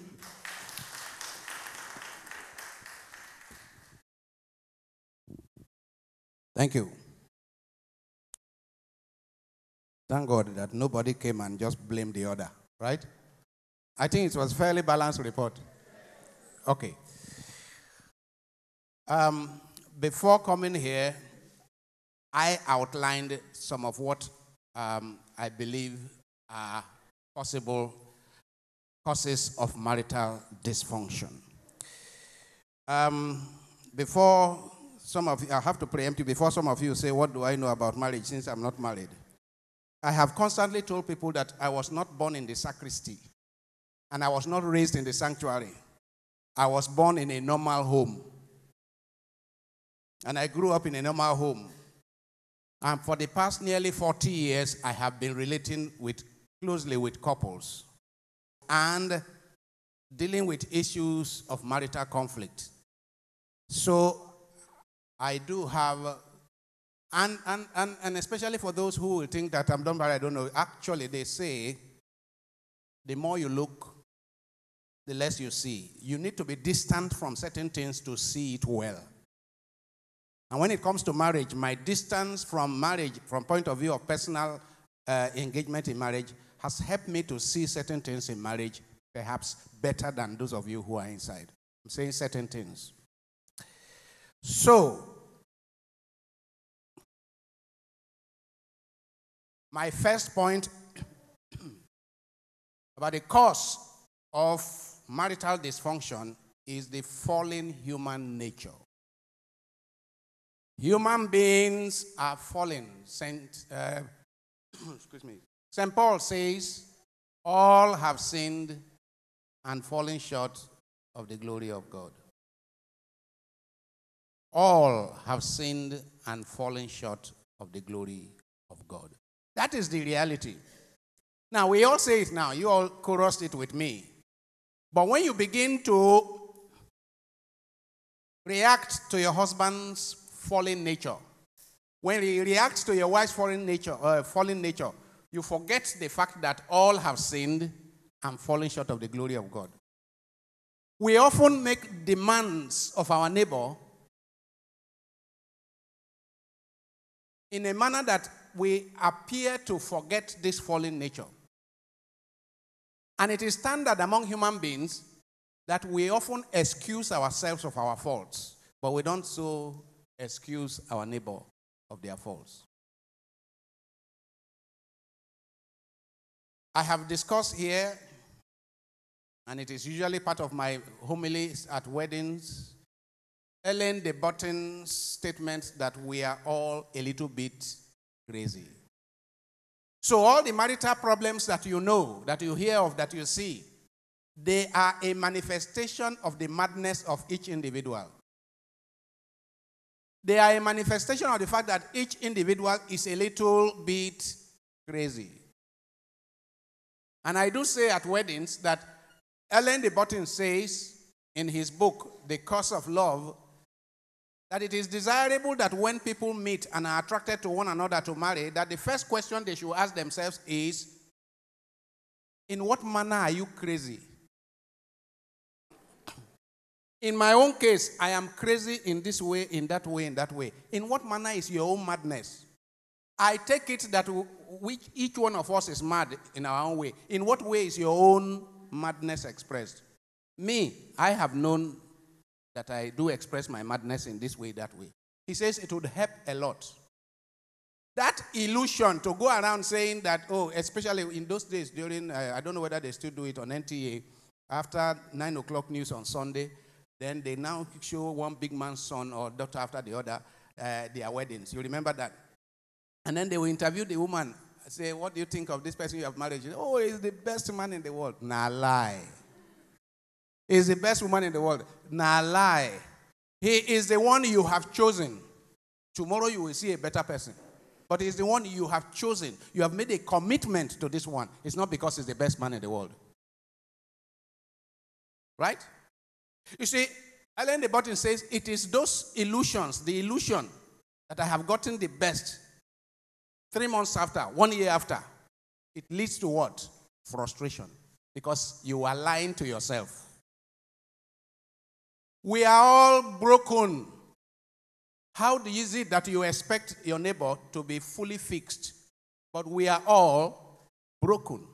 Thank you. Thank God that nobody came and just blamed the other, right? I think it was fairly balanced report. Okay. Um, before coming here, I outlined some of what um, I believe are possible causes of marital dysfunction. Um, before some of you, I have to preempt you, before some of you say, What do I know about marriage since I'm not married? I have constantly told people that I was not born in the sacristy and I was not raised in the sanctuary. I was born in a normal home. And I grew up in a normal home. And for the past nearly 40 years, I have been relating with, closely with couples and dealing with issues of marital conflict. So I do have, and, and, and, and especially for those who will think that I'm done, but I don't know. Actually, they say the more you look, the less you see. You need to be distant from certain things to see it well. And when it comes to marriage, my distance from marriage, from point of view of personal uh, engagement in marriage, has helped me to see certain things in marriage perhaps better than those of you who are inside. I'm saying certain things. So, my first point about the cause of marital dysfunction is the fallen human nature. Human beings are fallen. Saint, uh, excuse me. St. Paul says, All have sinned and fallen short of the glory of God. All have sinned and fallen short of the glory of God. That is the reality. Now, we all say it now. You all chorused it with me. But when you begin to react to your husband's fallen nature, when he reacts to your wife's fallen nature, uh, fallen nature, you forget the fact that all have sinned and fallen short of the glory of God. We often make demands of our neighbor in a manner that we appear to forget this fallen nature. And it is standard among human beings that we often excuse ourselves of our faults, but we don't so excuse our neighbor of their faults. I have discussed here, and it is usually part of my homilies at weddings, Alain de Botton's statement that we are all a little bit crazy. So, all the marital problems that you know, that you hear of, that you see, they are a manifestation of the madness of each individual. They are a manifestation of the fact that each individual is a little bit crazy. And I do say at weddings that Alain de Botton says in his book, The Course of Love, that it is desirable that when people meet and are attracted to one another to marry, that the first question they should ask themselves is, In what manner are you crazy? In my own case, I am crazy in this way, in that way, in that way. In what manner is your own madness? I take it that we, each one of us is mad in our own way. In what way is your own madness expressed? Me, I have known that I do express my madness in this way, that way. He says it would help a lot. That illusion to go around saying that, oh, especially in those days during, uh, I don't know whether they still do it on NTA, after 9 o'clock news on Sunday, then they now show one big man's son or daughter after the other uh, their weddings. You remember that? And then they will interview the woman, say, What do you think of this person you have married? Oh, he's the best man in the world. Nah, lie. He's the best woman in the world. Nah, lie. He is the one you have chosen. Tomorrow you will see a better person. But he's the one you have chosen. You have made a commitment to this one. It's not because he's the best man in the world. Right? You see, Alain de Botton says it is those illusions, the illusion that I have gotten the best three months after, one year after. It leads to what? Frustration. Because you are lying to yourself. We are all broken. How is it that you expect your neighbor to be fully fixed? But we are all broken.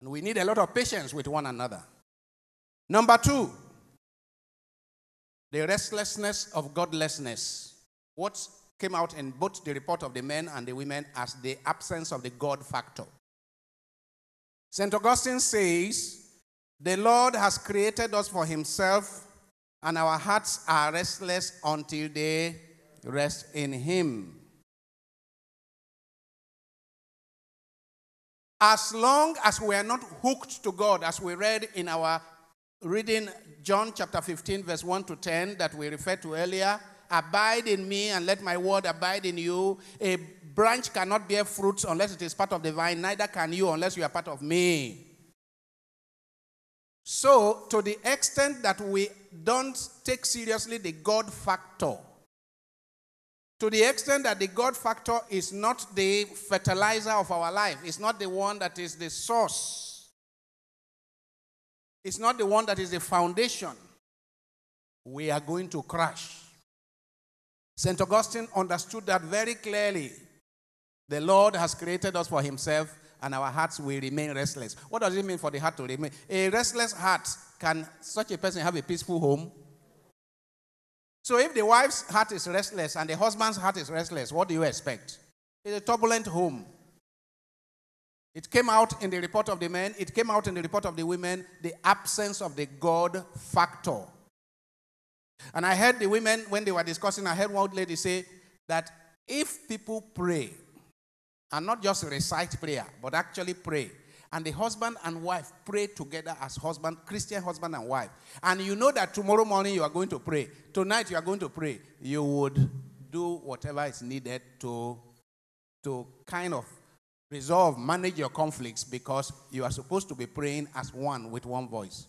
And we need a lot of patience with one another. Number two, the restlessness of godlessness. What came out in both the report of the men and the women as the absence of the God factor. St. Augustine says, the Lord has created us for himself, and our hearts are restless until they rest in him. As long as we are not hooked to God, as we read in our reading John chapter 15, verse 1 to 10, that we referred to earlier, abide in me and let my word abide in you. A branch cannot bear fruits unless it is part of the vine, neither can you unless you are part of me. So, to the extent that we don't take seriously the God factor, to the extent that the God factor is not the fertilizer of our life, it's not the one that is the source, it's not the one that is the foundation, we are going to crash. St. Augustine understood that very clearly. The Lord has created us for Himself and our hearts will remain restless. What does it mean for the heart to remain? A restless heart, can such a person have a peaceful home? So if the wife's heart is restless and the husband's heart is restless, what do you expect? It's a turbulent home. It came out in the report of the men, it came out in the report of the women, the absence of the God factor. And I heard the women, when they were discussing, I heard one lady say that if people pray and not just recite prayer, but actually pray. And the husband and wife pray together as husband, Christian husband and wife. And you know that tomorrow morning you are going to pray. Tonight you are going to pray. You would do whatever is needed to, to kind of resolve, manage your conflicts because you are supposed to be praying as one with one voice.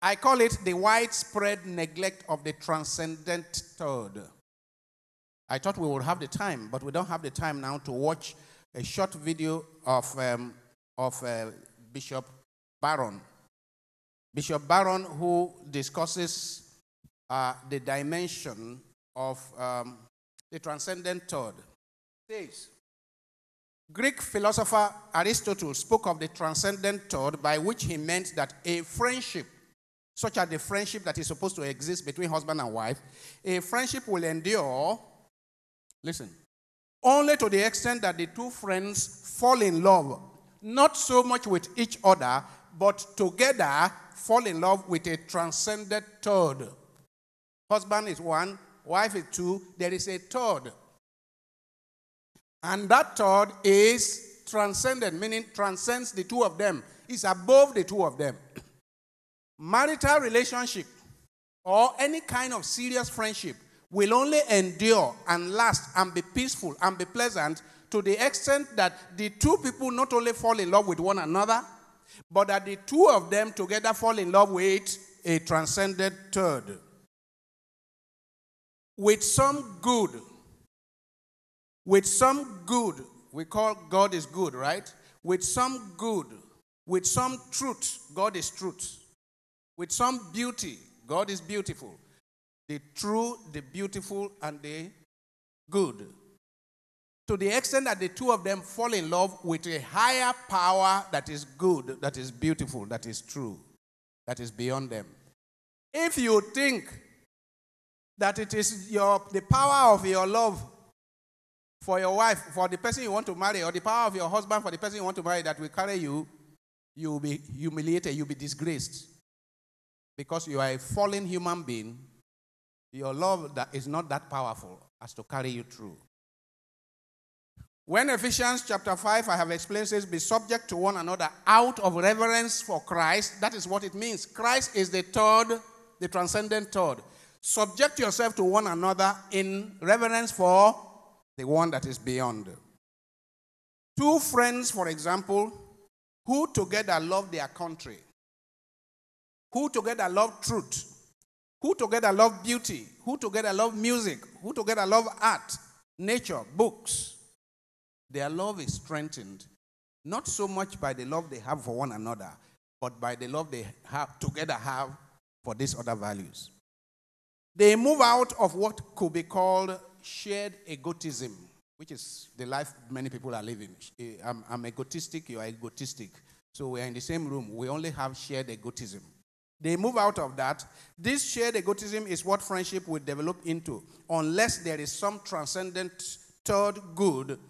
I call it the widespread neglect of the transcendent third. I thought we would have the time, but we don't have the time now to watch a short video of, um, of uh, Bishop Barron. Bishop Barron, who discusses uh, the dimension of um, the transcendent third, says Greek philosopher Aristotle spoke of the transcendent third, by which he meant that a friendship, such as the friendship that is supposed to exist between husband and wife, a friendship will endure Listen, only to the extent that the two friends fall in love, not so much with each other, but together fall in love with a transcendent third. Husband is one, wife is two, there is a third. And that third is transcendent, meaning transcends the two of them, is above the two of them. Marital relationship or any kind of serious friendship will only endure and last and be peaceful and be pleasant to the extent that the two people not only fall in love with one another, but that the two of them together fall in love with a transcendent third. With some good, with some good, we call God is good, right? With some good, with some truth, God is truth. With some beauty, God is beautiful the true, the beautiful, and the good. To the extent that the two of them fall in love with a higher power that is good, that is beautiful, that is true, that is beyond them. If you think that it is your, the power of your love for your wife, for the person you want to marry, or the power of your husband for the person you want to marry that will carry you, you will be humiliated, you'll be disgraced. Because you are a fallen human being your love that is not that powerful as to carry you through. When Ephesians chapter 5, I have explained, says, Be subject to one another out of reverence for Christ. That is what it means. Christ is the third, the transcendent third. Subject yourself to one another in reverence for the one that is beyond. Two friends, for example, who together love their country, who together love truth, who together love beauty, who together love music, who together love art, nature, books. Their love is strengthened not so much by the love they have for one another, but by the love they have together have for these other values. They move out of what could be called shared egotism, which is the life many people are living. Eh, I'm, I'm egotistic, you are egotistic. So we are in the same room. We only have shared egotism. They move out of that. This shared egotism is what friendship will develop into, unless there is some transcendent third good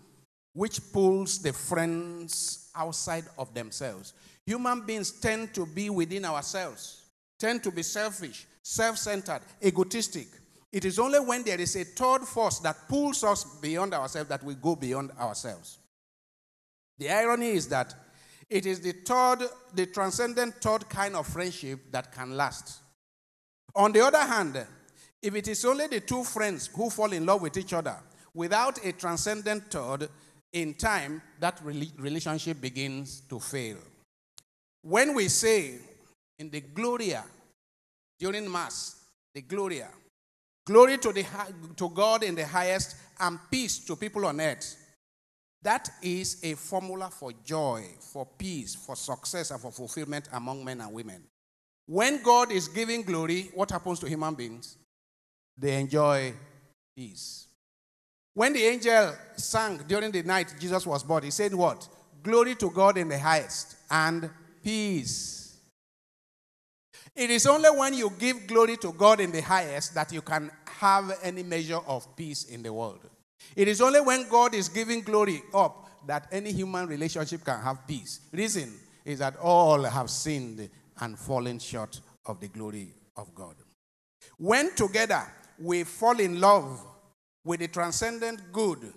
which pulls the friends outside of themselves. Human beings tend to be within ourselves, tend to be selfish, self centered, egotistic. It is only when there is a third force that pulls us beyond ourselves that we go beyond ourselves. The irony is that it is the third, the transcendent third kind of friendship that can last. On the other hand, if it is only the two friends who fall in love with each other without a transcendent third, in time, that relationship begins to fail. When we say in the Gloria during Mass, the Gloria, glory to, the, to God in the highest and peace to people on earth, that is a formula for joy, for peace, for success, and for fulfillment among men and women. When God is giving glory, what happens to human beings? They enjoy peace. When the angel sang during the night Jesus was born, he said, What? Glory to God in the highest and peace. It is only when you give glory to God in the highest that you can have any measure of peace in the world. It is only when God is giving glory up that any human relationship can have peace. Reason is that all have sinned and fallen short of the glory of God. When together we fall in love with the transcendent good,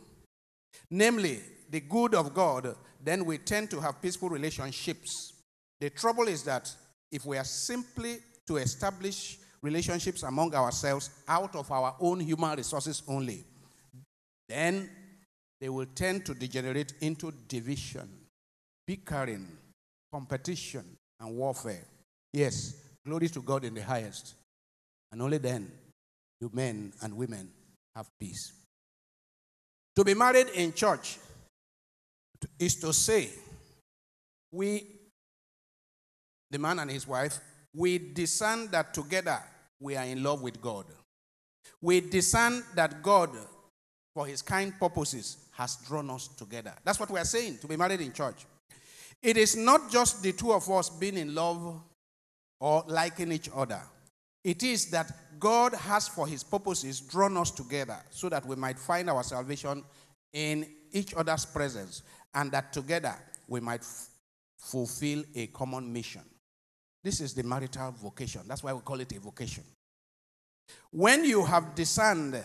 namely the good of God, then we tend to have peaceful relationships. The trouble is that if we are simply to establish relationships among ourselves out of our own human resources only, then they will tend to degenerate into division, bickering, competition, and warfare. Yes, glory to God in the highest. And only then do men and women have peace. To be married in church is to say, we, the man and his wife, we discern that together we are in love with God. We discern that God for his kind purposes has drawn us together. That's what we are saying to be married in church. It is not just the two of us being in love or liking each other. It is that God has, for his purposes, drawn us together so that we might find our salvation in each other's presence, and that together we might f- fulfill a common mission. This is the marital vocation. That's why we call it a vocation. When you have discerned,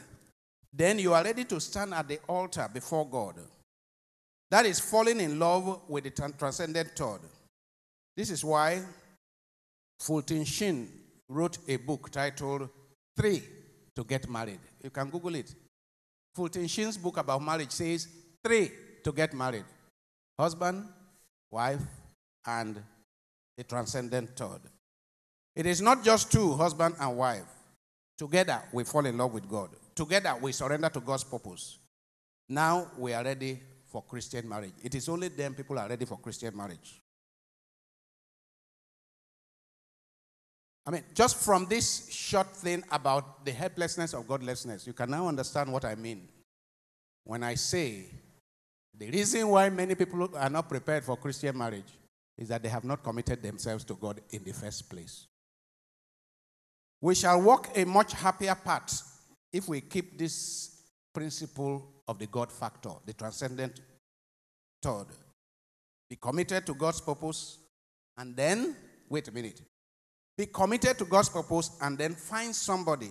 then you are ready to stand at the altar before God. That is falling in love with the transcendent third. This is why Fulton Sheen wrote a book titled Three to Get Married. You can Google it. Fulton Sheen's book about marriage says three to get married husband, wife, and the transcendent third. It is not just two, husband and wife. Together, we fall in love with God. Together, we surrender to God's purpose. Now, we are ready for Christian marriage. It is only then people are ready for Christian marriage. I mean, just from this short thing about the helplessness of godlessness, you can now understand what I mean when I say the reason why many people are not prepared for Christian marriage is that they have not committed themselves to God in the first place. We shall walk a much happier path if we keep this principle of the God factor, the transcendent third. Be committed to God's purpose, and then, wait a minute, be committed to God's purpose and then find somebody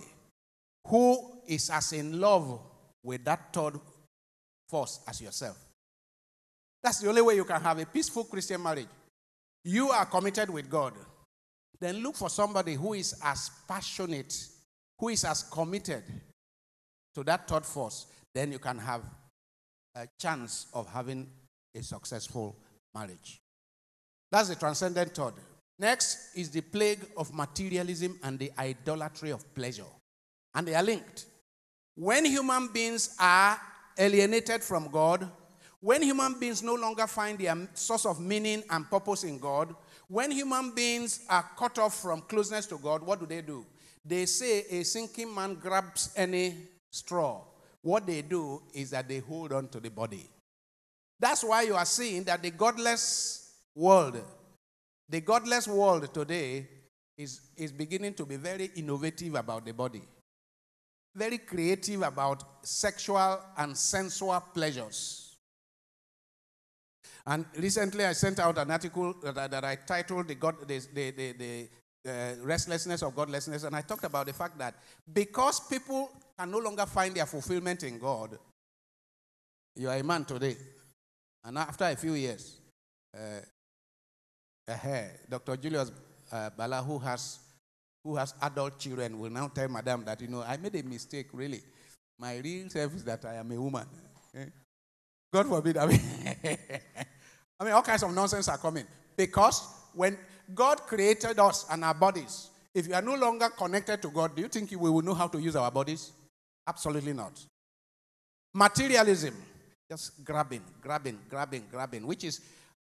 who is as in love with that third force as yourself. That's the only way you can have a peaceful Christian marriage. You are committed with God. Then look for somebody who is as passionate, who is as committed to that third force. Then you can have a chance of having a successful marriage. That's the transcendent third. Next is the plague of materialism and the idolatry of pleasure. And they are linked. When human beings are alienated from God, when human beings no longer find their source of meaning and purpose in God, when human beings are cut off from closeness to God, what do they do? They say a sinking man grabs any straw. What they do is that they hold on to the body. That's why you are seeing that the godless world the godless world today is, is beginning to be very innovative about the body, very creative about sexual and sensual pleasures. And recently I sent out an article that, that I titled the, God, the, the, the, the uh, Restlessness of Godlessness, and I talked about the fact that because people can no longer find their fulfillment in God, you are a man today, and after a few years, uh, uh, Dr. Julius uh, Bala, who has, who has adult children, will now tell Madam that, you know, I made a mistake, really. My real self is that I am a woman. Eh? God forbid. I mean, I mean, all kinds of nonsense are coming. Because when God created us and our bodies, if you are no longer connected to God, do you think we will know how to use our bodies? Absolutely not. Materialism, just grabbing, grabbing, grabbing, grabbing, which is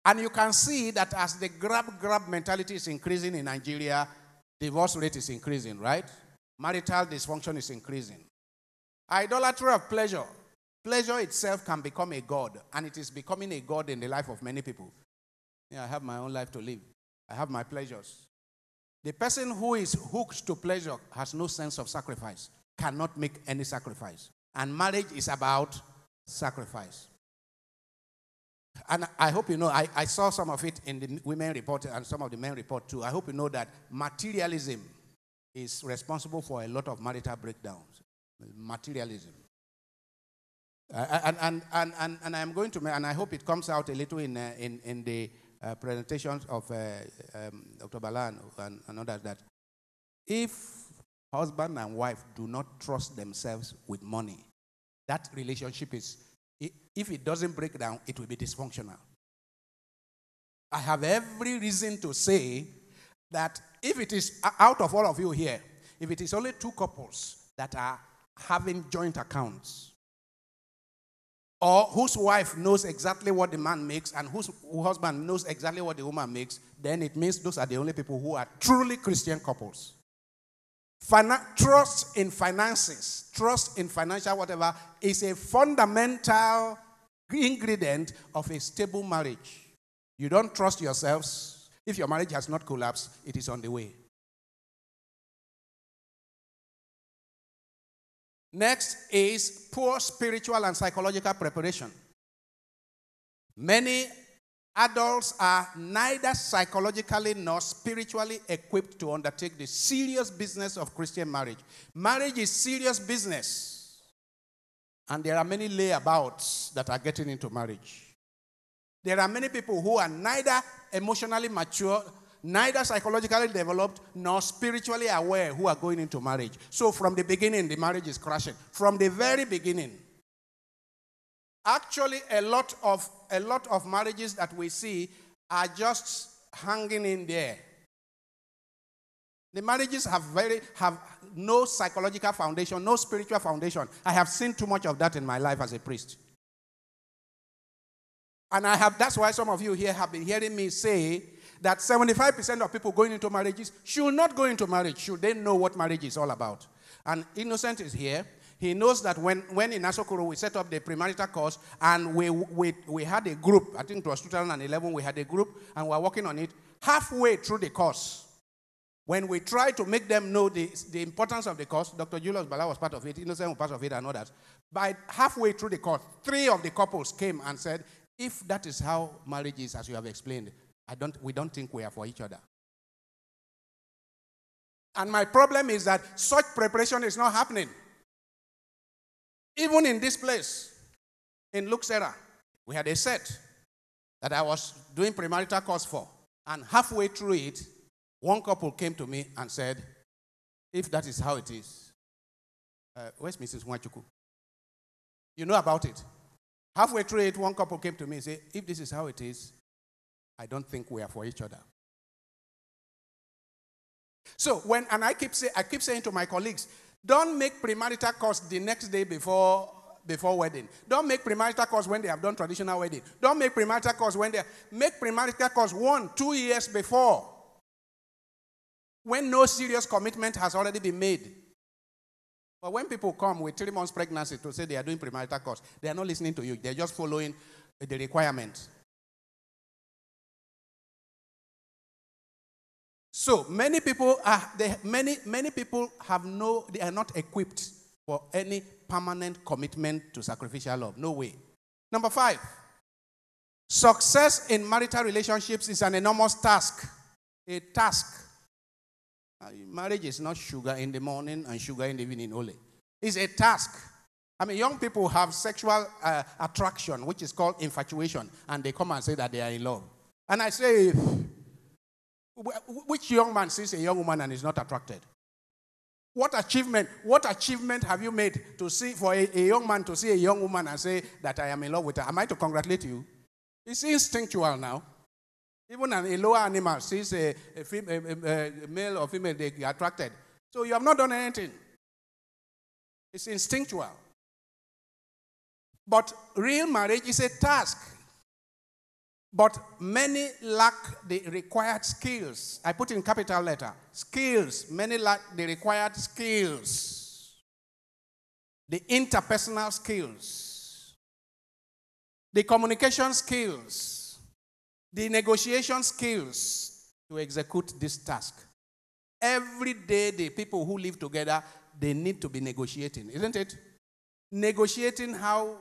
and you can see that as the grab grab mentality is increasing in Nigeria, divorce rate is increasing, right? Marital dysfunction is increasing. Idolatry of pleasure. Pleasure itself can become a god, and it is becoming a god in the life of many people. Yeah, I have my own life to live. I have my pleasures. The person who is hooked to pleasure has no sense of sacrifice, cannot make any sacrifice. And marriage is about sacrifice. And I hope you know, I, I saw some of it in the women report and some of the men report too. I hope you know that materialism is responsible for a lot of marital breakdowns. Materialism. Uh, and, and, and, and, and I'm going to, and I hope it comes out a little in, uh, in, in the uh, presentations of uh, um, Dr. Balan and, and others that if husband and wife do not trust themselves with money, that relationship is if it doesn't break down, it will be dysfunctional. I have every reason to say that if it is out of all of you here, if it is only two couples that are having joint accounts, or whose wife knows exactly what the man makes and whose husband knows exactly what the woman makes, then it means those are the only people who are truly Christian couples. Trust in finances, trust in financial whatever, is a fundamental ingredient of a stable marriage. You don't trust yourselves. If your marriage has not collapsed, it is on the way. Next is poor spiritual and psychological preparation. Many adults are neither psychologically nor spiritually equipped to undertake the serious business of Christian marriage. Marriage is serious business. And there are many layabouts that are getting into marriage. There are many people who are neither emotionally mature, neither psychologically developed, nor spiritually aware who are going into marriage. So from the beginning, the marriage is crashing. From the very beginning. Actually, a lot of a lot of marriages that we see are just hanging in there. The marriages have very have no psychological foundation, no spiritual foundation. I have seen too much of that in my life as a priest. And I have that's why some of you here have been hearing me say that 75% of people going into marriages should not go into marriage, should they know what marriage is all about. And Innocent is here. He knows that when, when in Asokoro we set up the premarital course and we, we, we had a group, I think it was 2011, we had a group and we were working on it. Halfway through the course, when we tried to make them know the, the importance of the course, Dr. Julius Bala was part of it, Innocent was part of it, and others. By halfway through the course, three of the couples came and said, if that is how marriage is, as you have explained, I don't, we don't think we are for each other. And my problem is that such preparation is not happening. Even in this place, in Lux Terra, we had a set that I was doing premarital course for. And halfway through it, one couple came to me and said, if that is how it is, uh, where's Mrs. Nwachukwu? You know about it. Halfway through it, one couple came to me and said, if this is how it is, I don't think we are for each other. So when and I keep say, I keep saying to my colleagues, don't make premarital course the next day before before wedding. Don't make premarital course when they have done traditional wedding. Don't make premarital course when they make premarital course one, two years before. When no serious commitment has already been made. But when people come with three months pregnancy to say they are doing premarital course, they are not listening to you. They're just following the requirement. So many people are they, many many people have no they are not equipped for any permanent commitment to sacrificial love. No way. Number five, success in marital relationships is an enormous task. A task. Uh, marriage is not sugar in the morning and sugar in the evening only. It's a task. I mean, young people have sexual uh, attraction, which is called infatuation, and they come and say that they are in love. And I say, which young man sees a young woman and is not attracted? What achievement, what achievement have you made to see for a, a, young man to see a young woman and say that I am in love with her? Am I to congratulate you? It's instinctual now. Even an, a lower animal sees a, a, fem, a, male or female, they are attracted. So you have not done anything. It's instinctual. But real marriage is a task. But many lack the required skills. I put in capital letter skills. Many lack the required skills. The interpersonal skills. The communication skills. The negotiation skills to execute this task. Every day, the people who live together, they need to be negotiating, isn't it? Negotiating how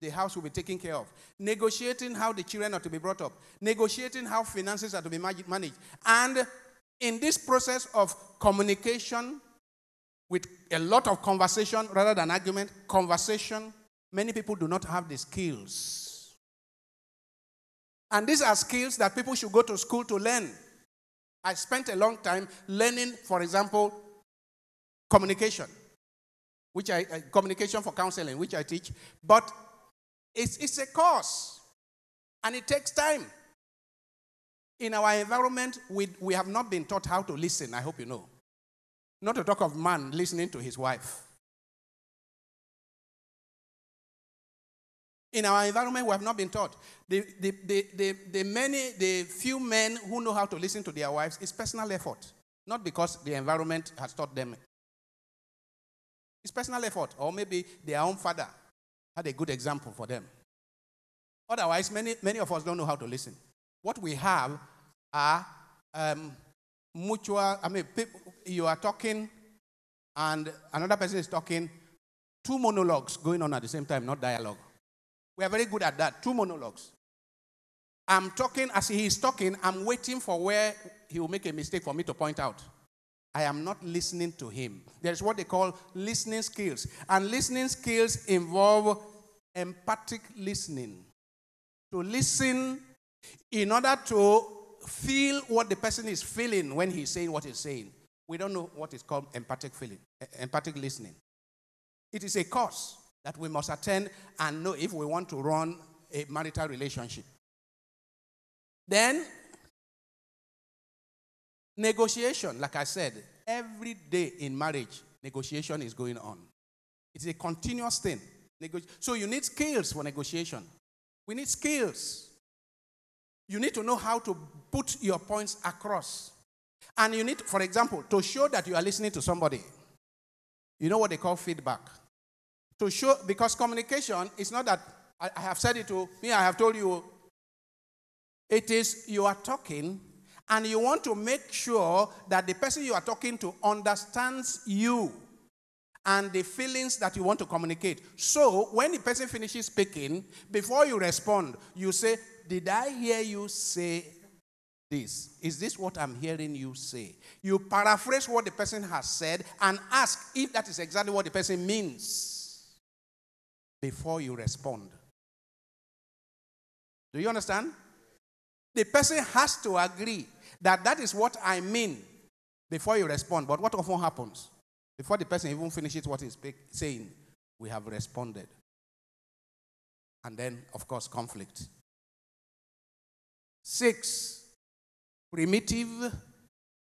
the house will be taken care of. Negotiating how the children are to be brought up. Negotiating how finances are to be managed. And in this process of communication, with a lot of conversation rather than argument, conversation, many people do not have the skills. And these are skills that people should go to school to learn. I spent a long time learning, for example, communication, which I, uh, communication for counseling, which I teach. But it's, it's a course, and it takes time. In our environment, we, we have not been taught how to listen, I hope you know. Not to talk of man listening to his wife. In our environment, we have not been taught. The, the, the, the, the, many, the few men who know how to listen to their wives is personal effort, not because the environment has taught them. It's personal effort, or maybe their own father had a good example for them. Otherwise, many, many of us don't know how to listen. What we have are um, mutual, I mean, people, you are talking and another person is talking. two monologues going on at the same time, not dialogue. We are very good at that. Two monologues. I'm talking, as he is talking, I'm waiting for where he will make a mistake for me to point out. I am not listening to him. There's what they call listening skills. And listening skills involve empathic listening. To listen in order to feel what the person is feeling when he's saying what he's saying. We don't know what is called empathic feeling, eh, empathic listening. It is a course that we must attend and know if we want to run a marital relationship. Then, negotiation, like I said, every day in marriage, negotiation is going on. It's a continuous thing. so you need skills for negotiation. We need skills. You need to know how to put your points across. And you need, for example, to show that you are listening to somebody. You know what they call feedback. To show, because communication is not that I, I have said it to me, I have told you. It is you are talking and you want to make sure that the person you are talking to understands you and the feelings that you want to communicate. So, when the person finishes speaking, before you respond, you say, did I hear you say this? Is this what I'm hearing you say? You paraphrase what the person has said and ask if that is exactly what the person means before you respond. Do you understand? The person has to agree that that is what I mean before you respond. But what often happens? Before the person even finishes what he's saying, we have responded. And then, of course, conflict. Six, primitive,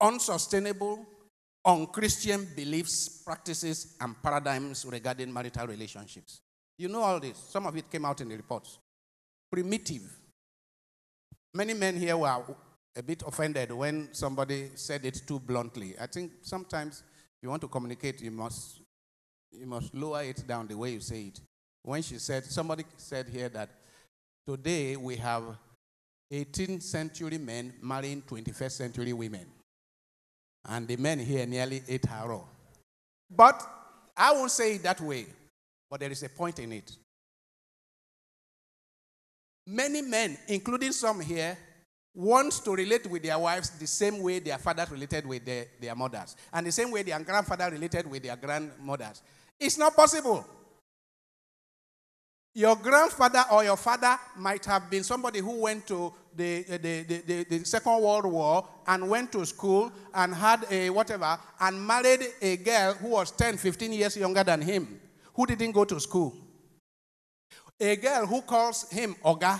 unsustainable, unchristian beliefs, practices, and paradigms regarding marital relationships. You know all this. Some of it came out in the reports. Primitive. Many men here were a bit offended when somebody said it too bluntly. I think sometimes you want to communicate, you must, you must lower it down the way you say it. When she said, somebody said here that today we have 18th century men marrying 21st century women. And the men here nearly ate her But I won't say it that way, but there is a point in it. Many men, including some here, want to relate with their wives the same way their fathers related with their, their mothers, and the same way their grandfather related with their grandmothers. It's not possible. Your grandfather or your father might have been somebody who went to the, the, the, the, Second World War and went to school and had a whatever and married a girl who was 10, 15 years younger than him, who didn't go to school. A girl who calls him Oga.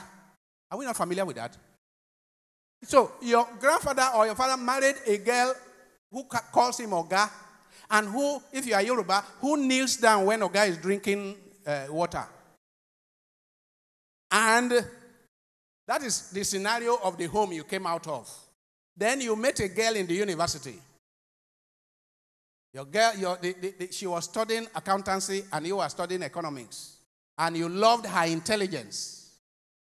Are we not familiar with that? So, your grandfather or your father married a girl who calls him Oga, and who, if you are Yoruba, who kneels down when Oga is drinking uh, water. And that is the scenario of the home you came out of. Then you met a girl in the university. Your girl, your, the, the, the, she was studying accountancy and you were studying economics. And you loved her intelligence.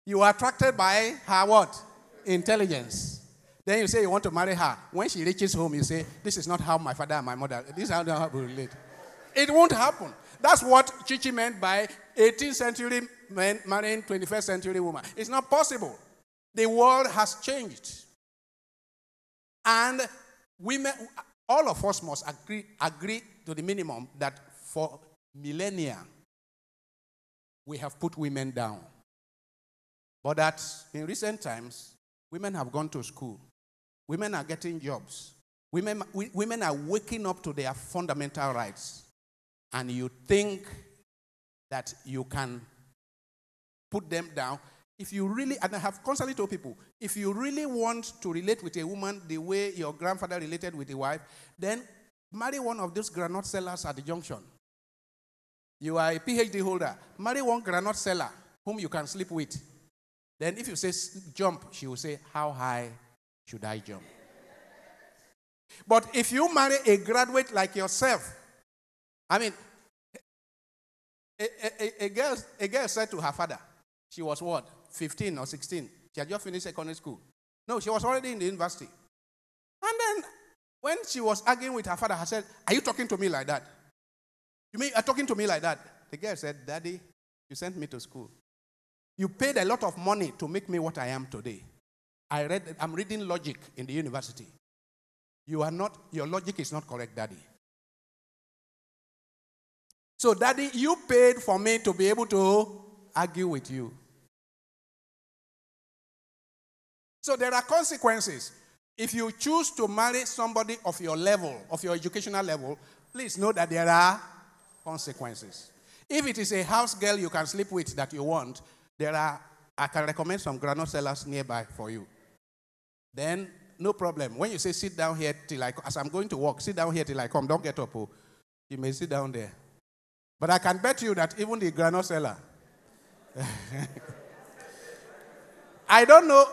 You were attracted by her what? Intelligence. Then you say you want to marry her. When she reaches home, you say, This is not how my father and my mother, this is how we relate. It won't happen. That's what Chichi meant by 18th century men marrying 21st century woman. It's not possible. The world has changed. And women, all of us must agree, agree to the minimum that for millennia, we have put women down. But that in recent times, women have gone to school. Women are getting jobs. Women, women are waking up to their fundamental rights. And you think that you can put them down. If you really, and I have constantly told people, if you really want to relate with a woman the way your grandfather related with a wife, then marry one of those granite sellers at the junction. You are a PhD holder. Marry one granite seller whom you can sleep with. Then if you say jump, she will say, How high should I jump? But if you marry a graduate like yourself, I mean, a, a, a, girl, a girl said to her father, she was what, 15 or 16. She had just finished secondary school. No, she was already in the university. And then when she was arguing with her father, I said, Are you talking to me like that? You mean you're talking to me like that? The girl said, Daddy, you sent me to school. You paid a lot of money to make me what I am today. I read, I'm reading logic in the university. You are not, your logic is not correct, Daddy. So, Daddy, you paid for me to be able to argue with you. So, there are consequences. If you choose to marry somebody of your level, of your educational level, please know that there are consequences. If it is a house girl you can sleep with that you want, there are, I can recommend some granola sellers nearby for you. Then, no problem. When you say sit down here till I, as I'm going to walk, sit down here till I come, don't get up. Oh. You may sit down there. But I can bet you that even the granola seller, I don't know,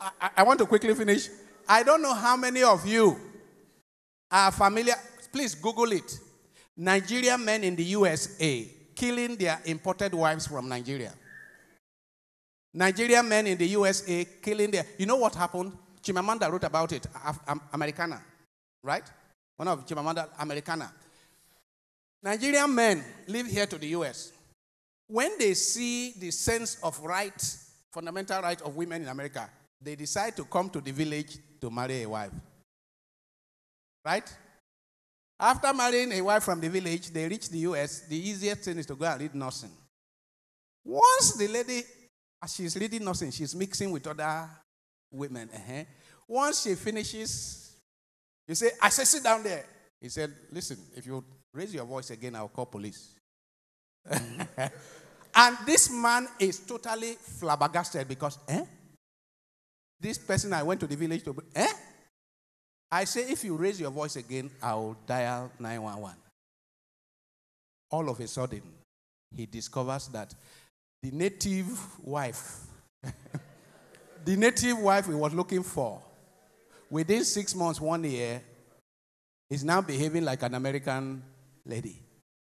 I, I want to quickly finish. I don't know how many of you are familiar. Please Google it. Nigerian men in the USA killing their imported wives from Nigeria. Nigerian men in the USA killing their. You know what happened? Chimamanda wrote about it, Americanah, right? One of Chimamanda, Americanah. Nigerian men live here to the US. When they see the sense of right, fundamental right of women in America, they decide to come to the village to marry a wife. Right? After marrying a wife from the village, they reach the US. The easiest thing is to go and read nursing. Once the lady, as she's reading nursing, she's mixing with other women. Uh-huh. Once she finishes, you say, I said, sit down there. He said, Listen, if you raise your voice again, I'll call police. and this man is totally flabbergasted because, eh? This person I went to the village to, eh? I say, if you raise your voice again, I'll dial 911. All of a sudden, he discovers that the native wife, the native wife he was looking for, within six months, one year, is now behaving like an American lady.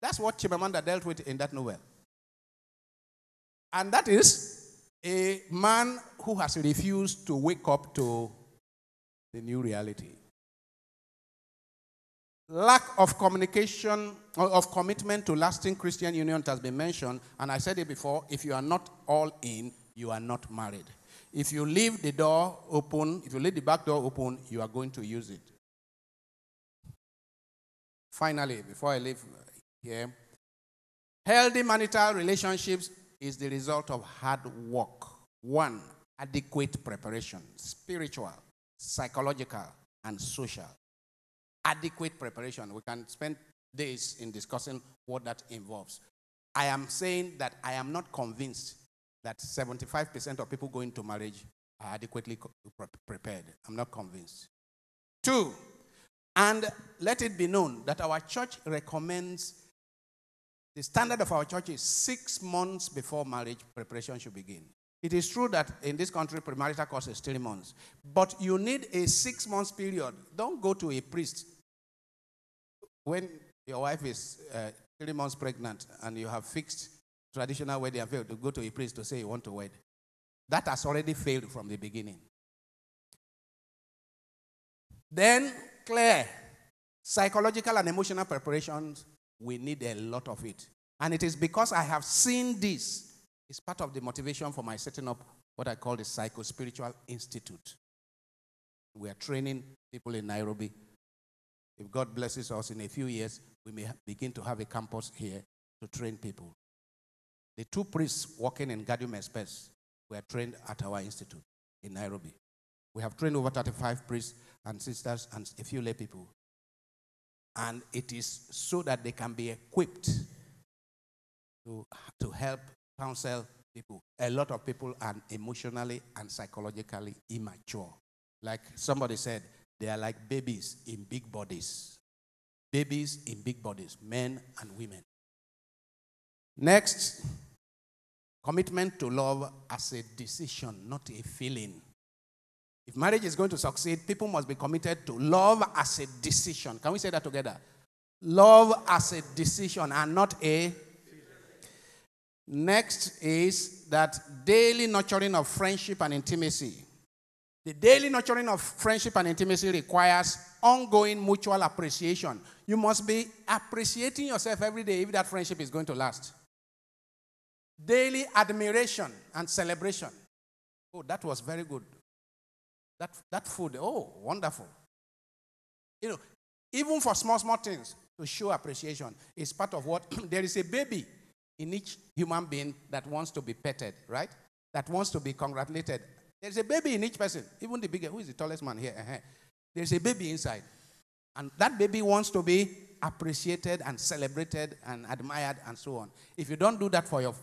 That's what Chimamanda dealt with in that novel. And that is a man who has refused to wake up to the new reality. Lack of communication, of commitment to lasting Christian union has been mentioned. And I said it before if you are not all in, you are not married. If you leave the door open, if you leave the back door open, you are going to use it. Finally, before I leave here, healthy marital relationships is the result of hard work. One, adequate preparation, spiritual, psychological, and social. Adequate preparation. We can spend days in discussing what that involves. I am saying that I am not convinced that 75% of people going to marriage are adequately prepared. I'm not convinced. Two, and let it be known that our church recommends the standard of our church is six months before marriage preparation should begin. It is true that in this country, premarital course is three months, but you need a six months period. Don't go to a priest when your wife is uh, three months pregnant and you have fixed traditional wedding failed to go to a priest to say you want to wed. That has already failed from the beginning. Then clear. Psychological and emotional preparations, we need a lot of it. And it is because I have seen this. It's part of the motivation for my setting up what I call the Psycho Spiritual Institute. We are training people in Nairobi. If God blesses us in a few years, we may begin to have a campus here to train people. The two priests working in Gaudium et Spes were trained at our institute in Nairobi. We have trained over 35 priests and sisters and a few lay people. And it is so that they can be equipped to, to help counsel people. A lot of people are emotionally and psychologically immature. Like somebody said, they are like babies in big bodies. Babies in big bodies, men and women. Next, commitment to love as a decision, not a feeling. If marriage is going to succeed, people must be committed to love as a decision. Can we say that together? Love as a decision and not a. Feeling. Next is that daily nurturing of friendship and intimacy. The daily nurturing of friendship and intimacy requires ongoing mutual appreciation. You must be appreciating yourself every day if that friendship is going to last. Daily admiration and celebration. Oh, that was very good. That, that food, oh, wonderful. You know, even for small, small things, to show appreciation is part of what there is a baby in each human being that wants to be petted, right? That wants to be congratulated. There's a baby in each person, even the bigger. Who is the tallest man here? Uh-huh. There's a baby inside. And that baby wants to be appreciated and celebrated and admired and so on. If you don't do that for your,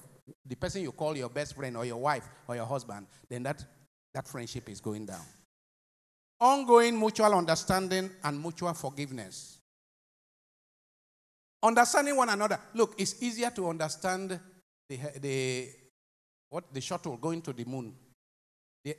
the person you call your best friend or your wife or your husband, then that, that friendship is going down. Ongoing mutual understanding and mutual forgiveness. Understanding one another. Look, it's easier to understand the, the, what, the shuttle going to the moon.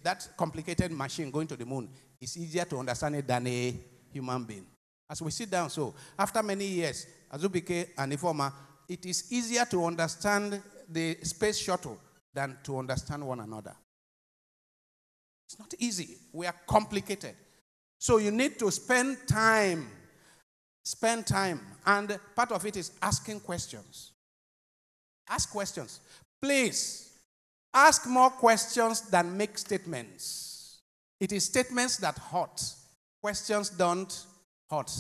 That complicated machine going to the moon is easier to understand it than a human being. As we sit down, so after many years, Azubike and Ifoma, it is easier to understand the space shuttle than to understand one another. It's not easy. We are complicated. So you need to spend time Spend time. And part of it is asking questions. Ask questions. Please, ask more questions than make statements. It is statements that hurt. Questions don't hurt.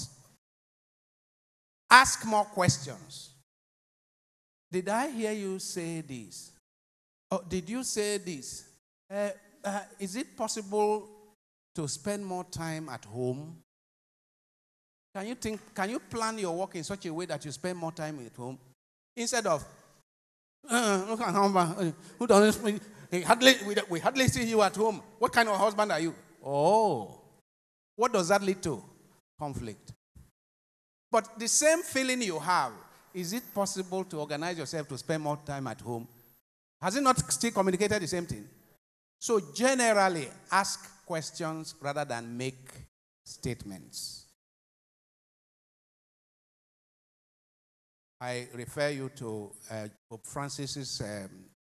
Ask more questions. Did I hear you say this? Oh, did you say this? Uh, uh, is it possible to spend more time at home? Can you think, can you plan your work in such a way that you spend more time at home? Instead of, uh, look at how who doesn't hardly, we, we hardly see you at home. What kind of husband are you? Oh, what does that lead to? Conflict. But the same feeling you have, is it possible to organize yourself to spend more time at home? Has it not still communicated the same thing? So, generally, ask questions rather than make statements. I refer you to uh, Pope Francis's um,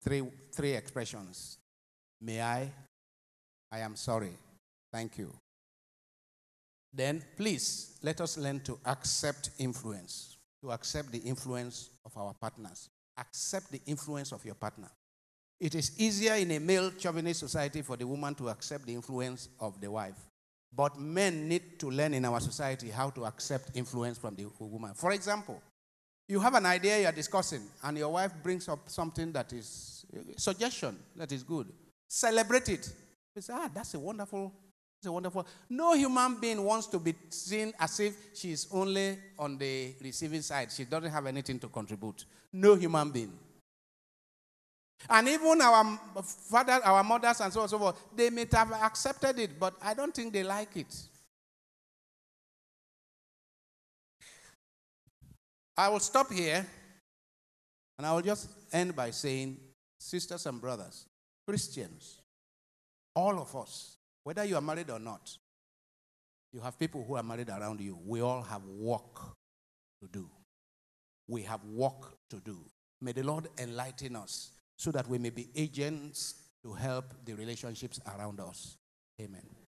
three, three expressions. May I? I am sorry. Thank you. Then, please, let us learn to accept influence, to accept the influence of our partners. Accept the influence of your partner. It is easier in a male chauvinist society for the woman to accept the influence of the wife. But men need to learn in our society how to accept influence from the woman. For example, you have an idea you're discussing, and your wife brings up something that is suggestion that is good. Celebrate it. You say, ah, that's a wonderful, that's a wonderful. No human being wants to be seen as if she's only on the receiving side. She doesn't have anything to contribute. No human being. And even our fathers, our mothers, and so on and so forth, they may have accepted it, but I don't think they like it. I will stop here and I will just end by saying, sisters and brothers, Christians, all of us, whether you are married or not, you have people who are married around you. We all have work to do. We have work to do. May the Lord enlighten us so that we may be agents to help the relationships around us. Amen.